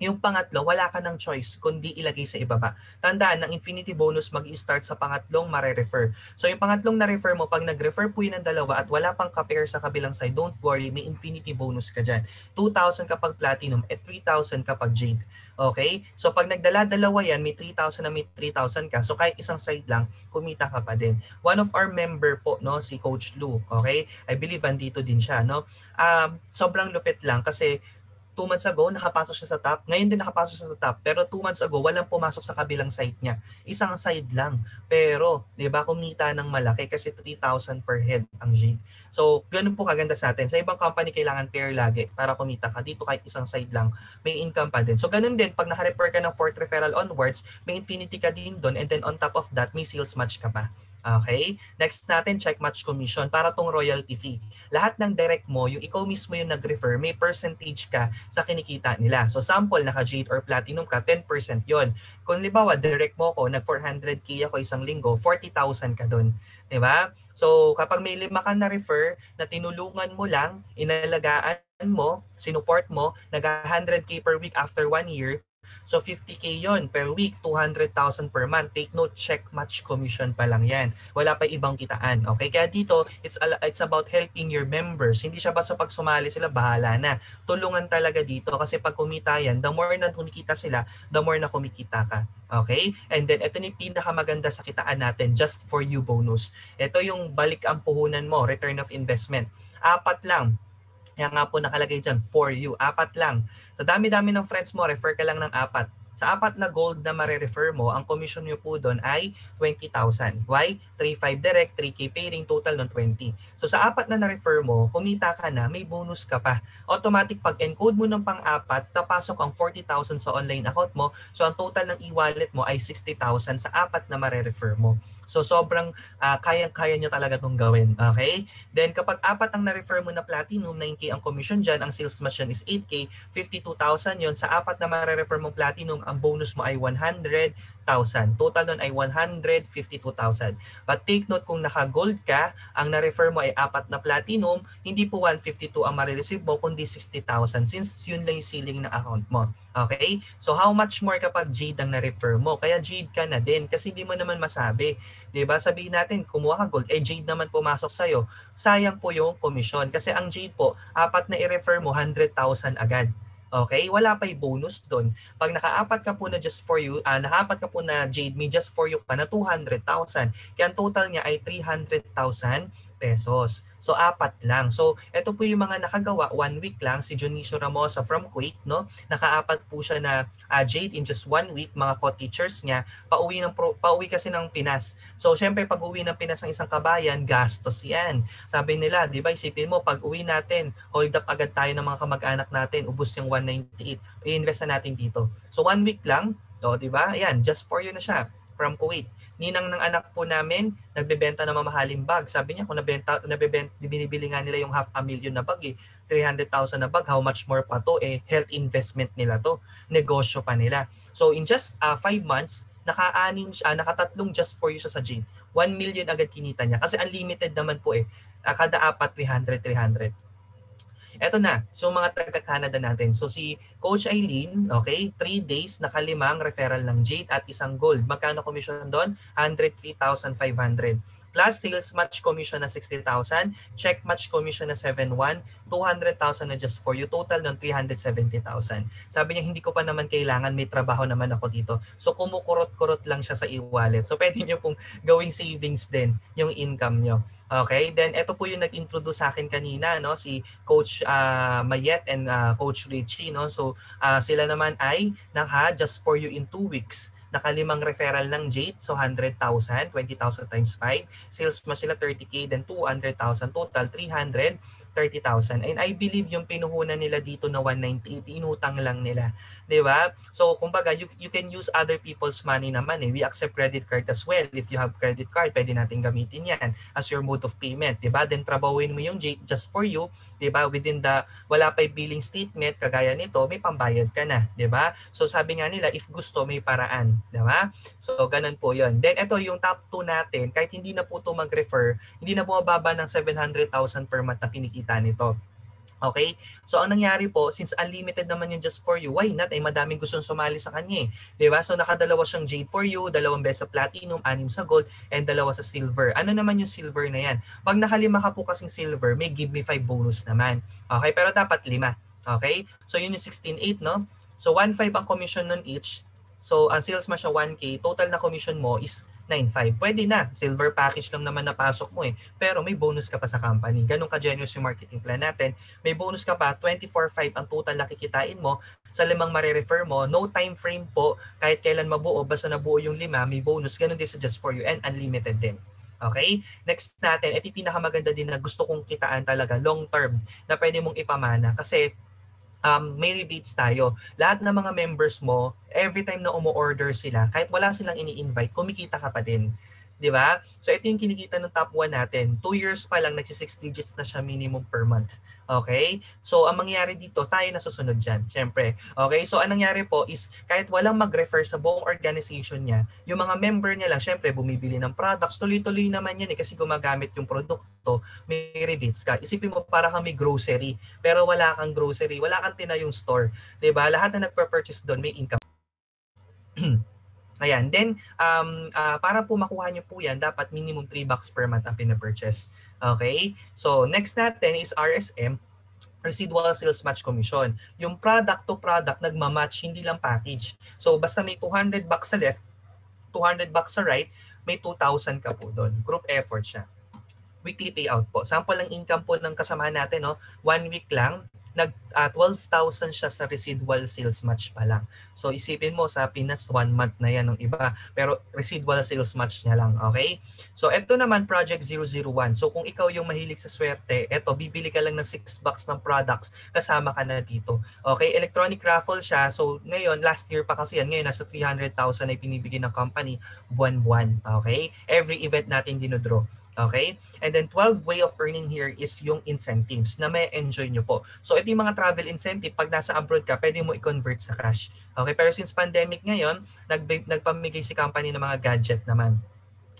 A: yung pangatlo, wala ka ng choice kundi ilagay sa ibaba. Tandaan, ng infinity bonus mag start sa pangatlong mare-refer. So yung pangatlong na-refer mo, pag nag-refer po yun ng dalawa at wala pang ka-pair sa kabilang side, don't worry, may infinity bonus ka dyan. 2,000 kapag platinum at 3,000 kapag jade. Okay? So pag nagdala-dalawa yan, may 3,000 na may 3,000 ka. So kahit isang side lang, kumita ka pa din. One of our member po, no, si Coach Lou, okay? I believe andito din siya, no? Um, sobrang lupit lang kasi two months ago, nakapasok siya sa top. Ngayon din nakapasok siya sa top. Pero two months ago, walang pumasok sa kabilang site niya. Isang side lang. Pero, di ba, kumita ng malaki kasi 3,000 per head ang Jade. So, ganun po kaganda sa atin. Sa ibang company, kailangan pair lagi para kumita ka. Dito kahit isang side lang, may income pa din. So, ganun din, pag naka-refer ka ng fourth referral onwards, may infinity ka din doon. And then on top of that, may sales match ka pa. Okay? Next natin, check match commission para tong royalty fee. Lahat ng direct mo, yung ikaw mismo yung nag-refer, may percentage ka sa kinikita nila. So sample, naka-jade or platinum ka, 10% yon. Kung libawa, direct mo ko, nag 400k ako isang linggo, 40,000 ka doon. ba? Diba? So kapag may lima ka na-refer na tinulungan mo lang, inalagaan mo, sinuport mo, nag 100k per week after one year, So 50k yon per week, 200,000 per month. Take note, check match commission pa lang yan. Wala pa ibang kitaan. Okay? Kaya dito, it's, it's about helping your members. Hindi siya basta pag sumali sila, bahala na. Tulungan talaga dito kasi pag kumita yan, the more na kumikita sila, the more na kumikita ka. Okay? And then, ito yung pinakamaganda sa kitaan natin, just for you bonus. Ito yung balik ang puhunan mo, return of investment. Apat lang kaya nga po nakalagay dyan, for you. Apat lang. Sa dami-dami ng friends mo, refer ka lang ng apat. Sa apat na gold na mare-refer mo, ang commission nyo po doon ay 20,000. Why? 3.5 direct, 3K paying, total ng 20. So sa apat na na-refer mo, kumita ka na, may bonus ka pa. Automatic pag encode mo ng pang-apat, tapasok ang 40,000 sa online account mo. So ang total ng e-wallet mo ay 60,000 sa apat na mare-refer mo. So sobrang uh, kayang-kaya nyo talaga itong gawin. Okay? Then kapag apat ang na-refer mo na platinum, 9K ang commission dyan, ang sales match is 8K, 52,000 yon Sa apat na ma-refer mo platinum, ang bonus mo ay 100,000. Total nun ay 152,000. But take note kung naka-gold ka, ang na-refer mo ay apat na platinum, hindi po 152 ang ma-receive mo, kundi 60,000 since yun lang yung ceiling ng account mo. Okay? So how much more kapag Jade ang na-refer mo? Kaya Jade ka na din kasi hindi mo naman masabi. 'Di ba? Sabihin natin kumuha ka gold, eh Jade naman pumasok sa iyo. Sayang po yung commission kasi ang Jade po, apat na i-refer mo 100,000 agad. Okay? Wala pa yung bonus doon. Pag nakaapat ka po na just for you, uh, nakaapat ka po na Jade Me just for you ka na 200,000. Kaya ang total niya ay 300,000 pesos. So, apat lang. So, ito po yung mga nakagawa, one week lang, si Junicio Ramosa from Kuwait, no? Nakaapat po siya na uh, Jade in just one week, mga co-teachers niya, pauwi, ng pauwi kasi ng Pinas. So, syempre, pag uwi ng Pinas ng isang kabayan, gastos yan. Sabi nila, di ba, isipin mo, pag uwi natin, hold up agad tayo ng mga kamag-anak natin, ubus yung 198, i-invest na natin dito. So, one week lang, so, di ba? Ayan, just for you na siya from Kuwait. Ninang ng anak po namin, nagbebenta ng mamahaling bag. Sabi niya, kung nabenta, nabebenta, binibili nga nila yung half a million na bag, eh, 300,000 na bag, how much more pa to? Eh, health investment nila to. Negosyo pa nila. So in just uh, five months, naka-anim siya, nakatatlong just for you siya sa gym. 1 million agad kinita niya. Kasi unlimited naman po eh. Uh, kada apat, 300, 300. Eto na, so mga taga-Canada natin. So si Coach Eileen, okay, 3 days, nakalimang referral ng Jade at isang gold. Magkano commission doon? 103,500 plus sales match commission na 60,000, check match commission na 71, 200,000 na just for you, total ng 370,000. Sabi niya, hindi ko pa naman kailangan, may trabaho naman ako dito. So kumukurot-kurot lang siya sa e-wallet. So pwede niyo pong gawing savings din yung income niyo. Okay, then ito po yung nag-introduce sa akin kanina, no, si Coach uh, Mayet and uh, Coach Richie, no. So uh, sila naman ay naka just for you in two weeks nakalimang referral ng Jade, so 100,000, 20,000 times 5. Sales mo sila 30k, then 200,000, total 300. 30,000. And I believe yung pinuhunan nila dito na 198, inutang lang nila. 'Di ba? So, kumbaga, you, you can use other people's money naman eh. We accept credit card as well. If you have credit card, pwede natin gamitin yan as your mode of payment. 'di ba? Then, trabawin mo yung just for you, 'di ba? Within the, wala pa billing statement, kagaya nito, may pambayad ka na. 'di ba? So, sabi nga nila, if gusto, may paraan. 'di ba? So, ganun po yon Then, ito yung top 2 natin, kahit hindi na po ito mag-refer, hindi na bumababa ng 700,000 per month na kinikita kita nito. Okay? So ang nangyari po, since unlimited naman yung just for you, why not? Ay madaming gustong sumali sa kanya eh. Di ba? So nakadalawa siyang jade for you, dalawang beses sa platinum, anim sa gold, and dalawa sa silver. Ano naman yung silver na yan? Pag nakalima ka po kasing silver, may give me 5 bonus naman. Okay? Pero dapat lima. Okay? So yun yung 16.8, no? So 1.5 ang commission nun each. So ang sales mo siya 1K, total na commission mo is 9.5. Pwede na. Silver package lang naman napasok mo eh. Pero may bonus ka pa sa company. Ganun ka-generous yung marketing plan natin. May bonus ka pa, 24.5 ang total na kikitain mo sa limang marirefer mo. No time frame po. Kahit kailan mabuo, basta nabuo yung lima, may bonus. Ganun din sa Just For You and unlimited din. Okay? Next natin, ito yung pinakamaganda din na gusto kong kitaan talaga, long term, na pwede mong ipamana. Kasi um, may rebates tayo. Lahat ng mga members mo, every time na umu-order sila, kahit wala silang ini-invite, kumikita ka pa din. 'Di ba? So ito yung kinikita ng top 1 natin. 2 years pa lang nagsi 6 digits na siya minimum per month. Okay? So, ang mangyayari dito, tayo na susunod dyan, syempre. Okay? So, ang nangyari po is, kahit walang mag-refer sa buong organization niya, yung mga member niya lang, syempre, bumibili ng products, tuloy-tuloy naman yan eh, kasi gumagamit yung produkto, may rebates ka. Isipin mo, para may grocery, pero wala kang grocery, wala kang tinayong store. ba diba? Lahat na nagpa-purchase doon, may income. Ayan. Then, um, uh, para po makuha nyo po yan, dapat minimum 3 bucks per month ang pinapurchase. Okay? So, next natin is RSM, Residual Sales Match Commission. Yung product to product, nagmamatch, hindi lang package. So, basta may 200 bucks sa left, 200 bucks sa right, may 2,000 ka po doon. Group effort siya weekly payout po. Sample ng income po ng kasama natin, no? one week lang, nag uh, ah, 12,000 siya sa residual sales match pa lang. So isipin mo sa Pinas one month na yan ng iba pero residual sales match niya lang, okay? So ito naman project 001. So kung ikaw yung mahilig sa swerte, eto bibili ka lang ng 6 box ng products kasama ka na dito. Okay, electronic raffle siya. So ngayon last year pa kasi yan, ngayon nasa 300,000 ay pinibigay ng company buwan-buwan. Okay? Every event natin dinodraw. Okay? And then 12 way of earning here is yung incentives na may enjoy nyo po. So ito yung mga travel incentive. Pag nasa abroad ka, pwede mo i-convert sa cash. Okay? Pero since pandemic ngayon, nag nagpamigay si company ng mga gadget naman.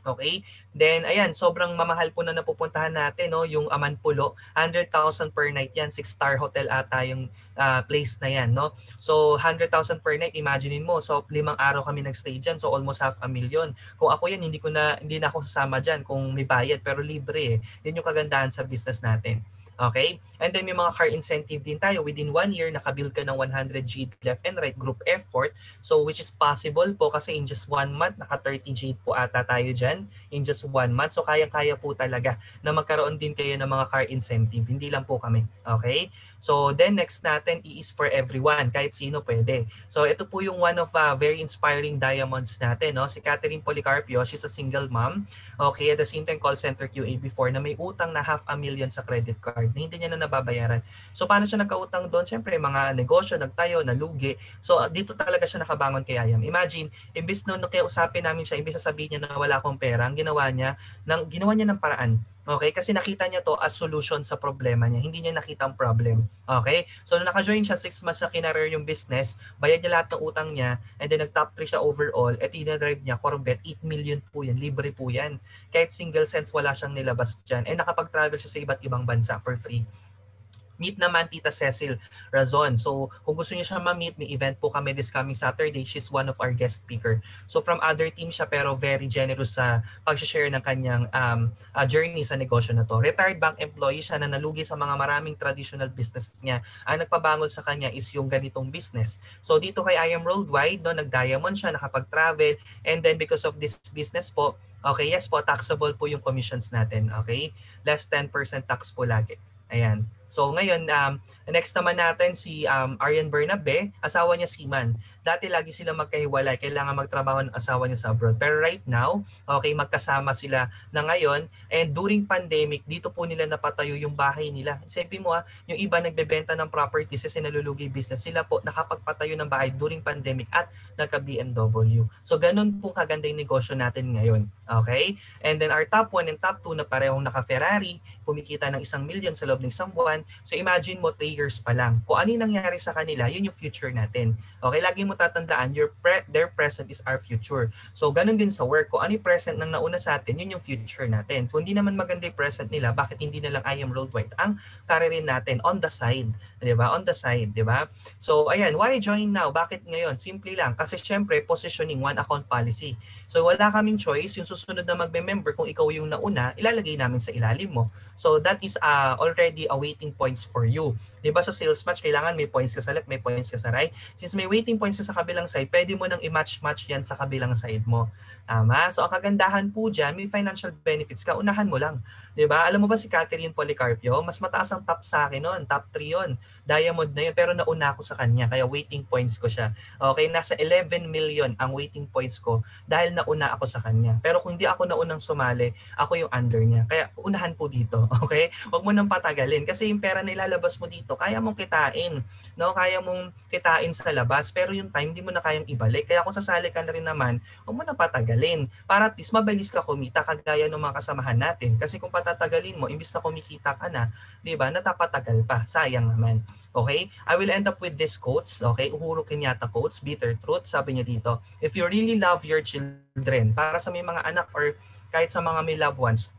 A: Okay? Then, ayan, sobrang mamahal po na napupuntahan natin, no? Yung Amanpulo, 100,000 per night yan. Six-star hotel ata yung uh, place na yan, no? So, 100,000 per night, imaginein mo. So, limang araw kami nag-stay dyan. So, almost half a million. Kung ako yan, hindi ko na, hindi na ako sasama dyan kung may bayad, pero libre eh. Yan yung kagandahan sa business natin. Okay? And then may mga car incentive din tayo. Within one year, nakabuild ka ng 100 G left and right group effort. So which is possible po kasi in just one month, naka 30 G po ata tayo dyan in just one month. So kaya-kaya po talaga na magkaroon din kayo ng mga car incentive. Hindi lang po kami. Okay? So then next natin is for everyone, kahit sino pwede. So ito po yung one of uh, very inspiring diamonds natin, no? Si Catherine Policarpio, she's a single mom. Okay, at the same time call center QA before na may utang na half a million sa credit card. Na hindi niya na nababayaran. So paano siya nagkautang doon? Siyempre, mga negosyo, nagtayo, nalugi. So uh, dito talaga siya nakabangon kay Ayam. Imagine, imbis no, no kaya usapin namin siya, imbis sabihin niya na wala akong pera, ang ginawa niya, ng, ginawa niya ng paraan. Okay? Kasi nakita niya to as solution sa problema niya. Hindi niya nakita ang problem. Okay? So, nung naka-join siya, 6 months na kinareer yung business, bayad niya lahat ng utang niya, and then nag-top 3 siya overall, at dinadrive niya, Corvette, 8 million po yan. Libre po yan. Kahit single cents, wala siyang nilabas dyan. And nakapag-travel siya sa iba't ibang bansa for free meet naman Tita Cecil Razon. So, kung gusto niyo siya ma-meet, may event po kami this coming Saturday. She's one of our guest speaker. So, from other team siya pero very generous sa pag-share ng kanyang um, uh, journey sa negosyo na to. Retired bank employee siya na nalugi sa mga maraming traditional business niya. Ang nagpabangon sa kanya is yung ganitong business. So, dito kay I Am Worldwide, no, nag-diamond siya, nakapag-travel, and then because of this business po, okay, yes po, taxable po yung commissions natin, okay? Less 10% tax po lagi. Ayan. So ngayon, um, next naman natin si um, Arian Bernabe, asawa niya si Man. Dati lagi sila magkahiwalay, kailangan magtrabaho ng asawa niya sa abroad. Pero right now, okay, magkasama sila na ngayon. And during pandemic, dito po nila napatayo yung bahay nila. Isipin mo ha, yung iba nagbebenta ng properties kasi nalulugi business. Sila po nakapagpatayo ng bahay during pandemic at nagka-BMW. So ganun po kaganda yung negosyo natin ngayon. Okay? And then our top 1 and top 2 na parehong naka-Ferrari, kumikita ng isang million sa loob ng isang buwan. So imagine mo 3 years pa lang. Kung ano yung nangyari sa kanila, yun yung future natin. Okay, lagi mo tatandaan, your pre- their present is our future. So ganun din sa work. Kung ano yung present ng nauna sa atin, yun yung future natin. Kung hindi naman maganda yung present nila, bakit hindi na lang I am worldwide ang karirin natin on the side, 'di ba? On the side, 'di ba? So ayan, why join now? Bakit ngayon? Simple lang kasi syempre positioning one account policy. So wala kaming choice, yung susunod na magbe-member kung ikaw yung nauna, ilalagay namin sa ilalim mo. So that is uh, already a waiting points for you. 'Di ba sa sales match kailangan may points ka sa left, may points ka sa right. Since may waiting points sa kabilang side, pwede mo nang i-match-match yan sa kabilang side mo. Tama? So ang kagandahan po dyan, may financial benefits ka, unahan mo lang. ba? Alam mo ba si Catherine Policarpio, mas mataas ang top sa akin noon, top 3 'yon. Diamond na 'yon, pero nauna ako sa kanya, kaya waiting points ko siya. Okay, nasa 11 million ang waiting points ko dahil nauna ako sa kanya. Pero kung hindi ako naunang sumali, ako yung under niya. Kaya unahan po dito, okay? Huwag mo nang patagalin kasi yung pera na ilalabas mo dito, kaya mong kitain, no? Kaya mong kitain sa labas, pero yung time hindi mo na kayang ibalik. Kaya kung sasali ka na rin naman, huwag mo nang patagalin para at least mabilis ka kumita kagaya ng mga kasamahan natin. Kasi kung patatagalin mo, imbis na kumikita ka na, di ba, natapatagal pa. Sayang naman. Okay? I will end up with this quotes. Okay? Uhuru Kenyatta quotes, bitter truth. Sabi niya dito, if you really love your children, para sa may mga anak or kahit sa mga may loved ones,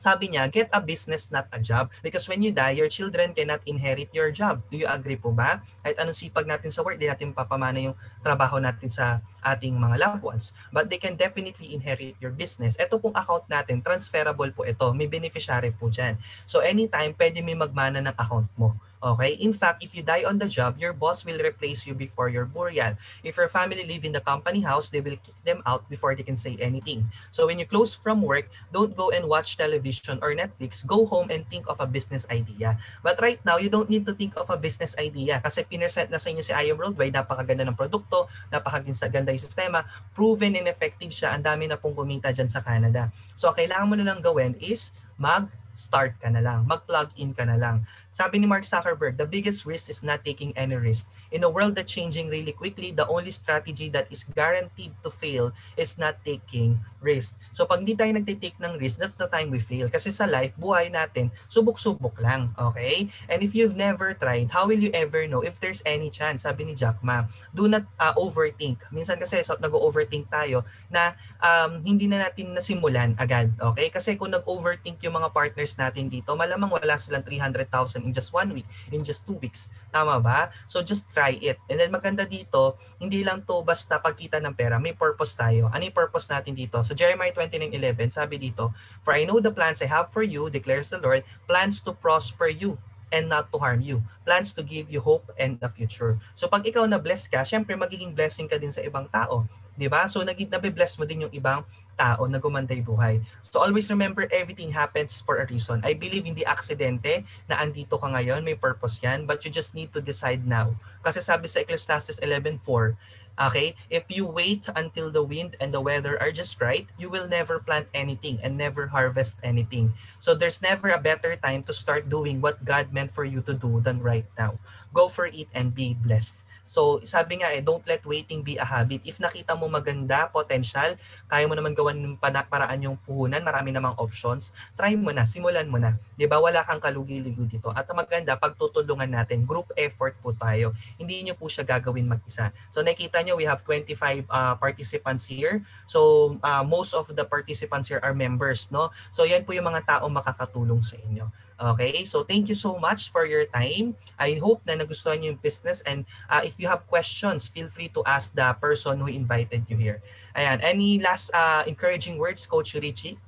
A: sabi niya, get a business, not a job. Because when you die, your children cannot inherit your job. Do you agree po ba? Kahit anong sipag natin sa work, di natin papamana yung trabaho natin sa ating mga loved ones. But they can definitely inherit your business. Ito pong account natin, transferable po ito. May beneficiary po dyan. So anytime, pwede may magmana ng account mo. Okay? In fact, if you die on the job, your boss will replace you before your burial. If your family live in the company house, they will kick them out before they can say anything. So when you close from work, don't go and watch television or Netflix. Go home and think of a business idea. But right now, you don't need to think of a business idea kasi pinesent na sa inyo si IM Worldwide, napakaganda ng produkto, napakaganda yung sistema, proven and effective siya, ang dami na pong kumita dyan sa Canada. So ang kailangan mo na lang gawin is mag start ka na lang, mag-plug in ka na lang. Sabi ni Mark Zuckerberg, the biggest risk is not taking any risk. In a world that's changing really quickly, the only strategy that is guaranteed to fail is not taking risk. So pag hindi tayo nagtitake ng risk, that's the time we fail. Kasi sa life, buhay natin, subok-subok lang. Okay? And if you've never tried, how will you ever know if there's any chance? Sabi ni Jack Ma, do not uh, overthink. Minsan kasi so, nag-overthink tayo na um, hindi na natin nasimulan agad. Okay? Kasi kung nag-overthink yung mga partners natin dito, malamang wala silang 300,000 in just one week, in just two weeks. Tama ba? So just try it. And then maganda dito, hindi lang to basta pagkita ng pera, may purpose tayo. Ano yung purpose natin dito? So Jeremiah 29:11, sabi dito, For I know the plans I have for you, declares the Lord, plans to prosper you and not to harm you. Plans to give you hope and a future. So pag ikaw na bless ka, syempre magiging blessing ka din sa ibang tao. 'Di ba? So naging nabe-bless mo din yung ibang tao na gumanday buhay. So always remember everything happens for a reason. I believe hindi aksidente na andito ka ngayon, may purpose 'yan, but you just need to decide now. Kasi sabi sa Ecclesiastes 11:4, Okay? If you wait until the wind and the weather are just right, you will never plant anything and never harvest anything. So there's never a better time to start doing what God meant for you to do than right now. Go for it and be blessed. So sabi nga eh, don't let waiting be a habit. If nakita mo maganda, potential, kaya mo naman gawan ng paraan yung puhunan, marami namang options, try mo na, simulan mo na. 'Di ba? Wala kang kalugi-lugi dito. At maganda, pagtutulungan natin, group effort po tayo. Hindi niyo po siya gagawin mag-isa. So nakita niyo we have 25 uh, participants here. So uh, most of the participants here are members, no? So yan po yung mga tao makakatulong sa inyo. Okay, so thank you so much for your time. I hope na nagustuhan niyo yung business and uh, if you have questions, feel free to ask the person who invited you here. Ayan, any last uh, encouraging words, Coach Richie?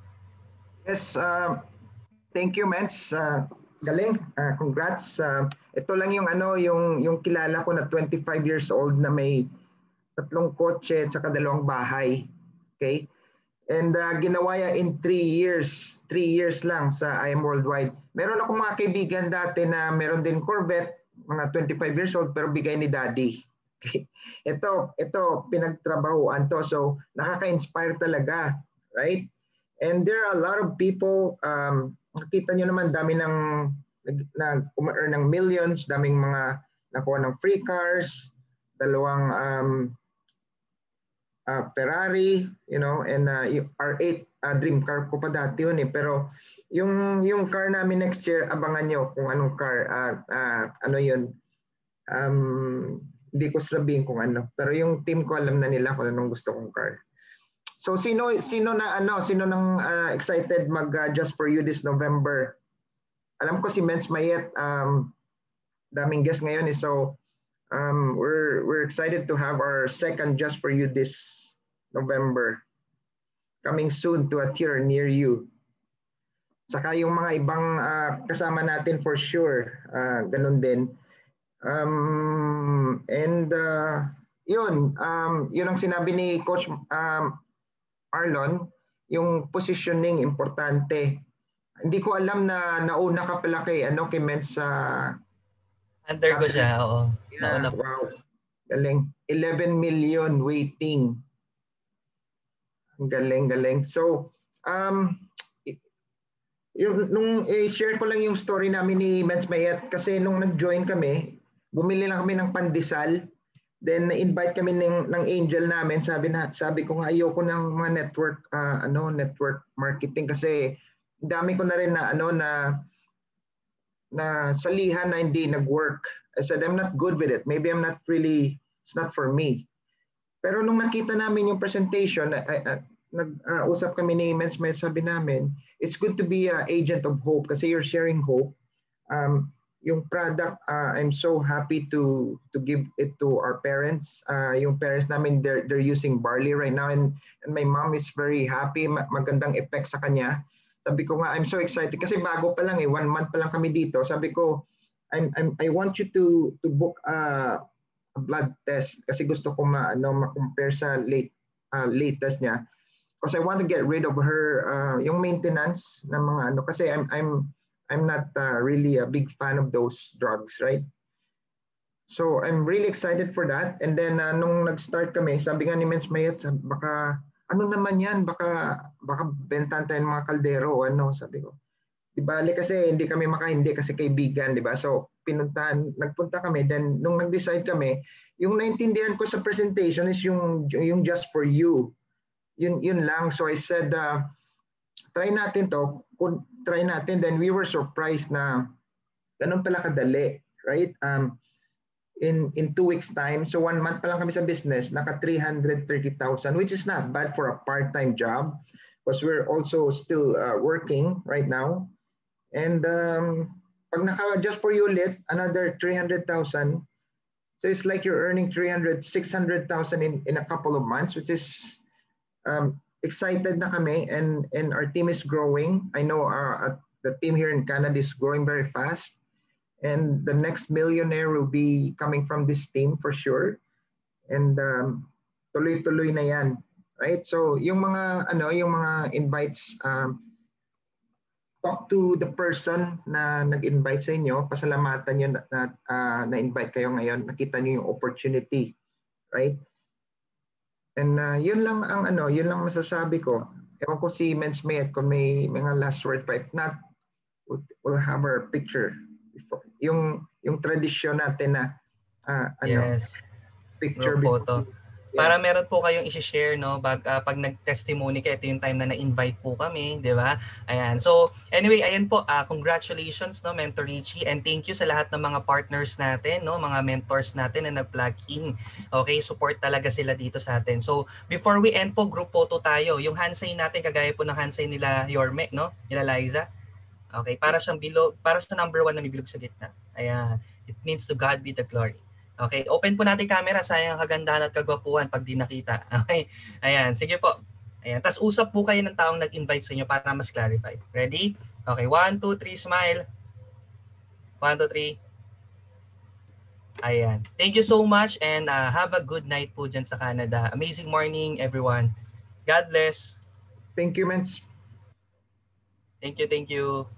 E: Yes, uh, thank you, Mens. Uh, galing. Uh, congrats. Uh, ito lang yung ano, yung yung kilala ko na 25 years old na may tatlong kotse at saka dalawang bahay. Okay? And uh, ginawa niya in three years. Three years lang sa IM Worldwide. Meron ako mga kaibigan dati na meron din Corvette, mga 25 years old, pero bigay ni daddy. Ito, ito, pinagtrabahuan to. So, nakaka-inspire talaga. Right? And there are a lot of people, um, nakita nyo naman, dami ng nag earn ng millions, daming mga nakuha ng free cars, dalawang um, uh, Ferrari, you know, and uh, R8 uh, dream car ko pa dati yun eh. Pero yung yung car namin next year, abangan nyo kung anong car, uh, uh, ano yun. Um, hindi ko sabihin kung ano. Pero yung team ko alam na nila kung anong gusto kong car. So sino sino na ano, sino nang uh, excited mag uh, Just for You this November? Alam ko si Mens Mayet um daming guest ngayon eh. So um, we're, we're excited to have our second Just For You this November. Coming soon to a tier near you. Saka yung mga ibang uh, kasama natin for sure, uh, ganun din. Um, and uh, yun, um, yun ang sinabi ni Coach um, Arlon, yung positioning importante. Hindi ko alam na nauna ka pala kay ano kay Mens sa
A: Under ko siya, oo.
E: Yeah, Nauna. wow. Galing. 11 million waiting. Galing, galing. So, um, yung, nung i-share ko lang yung story namin ni Mens Mayet kasi nung nag-join kami, bumili lang kami ng pandesal. Then na-invite kami ng, ng angel namin. Sabi na sabi ko nga ayoko ng mga network uh, ano network marketing kasi dami ko na rin na ano na na salihan na hindi nag-work. I said, I'm not good with it. Maybe I'm not really, it's not for me. Pero nung nakita namin yung presentation, nag-usap uh, kami ni Mens, may sabi namin, it's good to be an agent of hope kasi you're sharing hope. Um, yung product, uh, I'm so happy to to give it to our parents. Uh, yung parents namin, they're, they're using barley right now and, and my mom is very happy. Magandang effect sa kanya. Sabi ko nga, I'm so excited kasi bago pa lang eh, one month pa lang kami dito. Sabi ko, I'm, I'm, I want you to to book a, a blood test kasi gusto ko ma, ano, ma-compare sa late, uh, latest niya. Because I want to get rid of her, uh, yung maintenance ng mga ano, kasi I'm, I'm, I'm not uh, really a big fan of those drugs, right? So I'm really excited for that. And then uh, nung nag-start kami, sabi nga ni Mens Mayet, baka ano naman yan, baka, baka bentan tayo ng mga kaldero ano, sabi ko. Di bali kasi hindi kami makahindi kasi kaibigan, di ba? So, pinuntahan, nagpunta kami, then nung nag-decide kami, yung naintindihan ko sa presentation is yung, yung just for you. Yun, yun lang. So I said, uh, try natin to, kung try natin, then we were surprised na ganun pala kadali, right? Um, in in two weeks time. So one month pa lang kami sa business naka 330,000 which is not bad for a part-time job because we're also still uh, working right now. And um, pag naka just for you ulit another 300,000 so it's like you're earning 300 600,000 in in a couple of months which is um, excited na kami and and our team is growing. I know our uh, the team here in Canada is growing very fast and the next millionaire will be coming from this team for sure. And um, tuloy-tuloy na yan. Right? So yung mga ano, yung mga invites um, talk to the person na nag-invite sa inyo, pasalamatan niyo na, na uh, na-invite kayo ngayon, nakita niyo yung opportunity, right? And uh, yun lang ang ano, yun lang masasabi ko. Ewan ko si Men's Mayet kung may mga last word pa. If not, we'll, we'll have our picture. Before. Yung yung tradisyon natin na ah, ano,
A: Yes.
E: picture
A: Group photo.
E: before-
A: Para meron po kayong i-share no bag, ah, pag nag-testimony kayo ito yung time na na-invite po kami, 'di ba? Ayan. So, anyway, ayan po, ah, congratulations no Mentor Richie and thank you sa lahat ng mga partners natin, no, mga mentors natin na nag-plug in. Okay, support talaga sila dito sa atin. So, before we end po, group photo tayo. Yung hand sign natin kagaya po ng hand sign nila Yorme, no? Nila Liza. Okay, para siyang bilog, para sa number one na may bilog sa gitna. Ayan. It means to God be the glory. Okay, open po natin camera. Sayang ang kagandahan at kagwapuhan pag di nakita. Okay, ayan. Sige po. Ayan. Tapos usap po kayo ng taong nag-invite sa inyo para mas clarify. Ready? Okay, one, two, three, smile. One, two, three. Ayan. Thank you so much and uh, have a good night po dyan sa Canada. Amazing morning, everyone. God bless.
E: Thank you, Men's.
A: Thank you, thank you.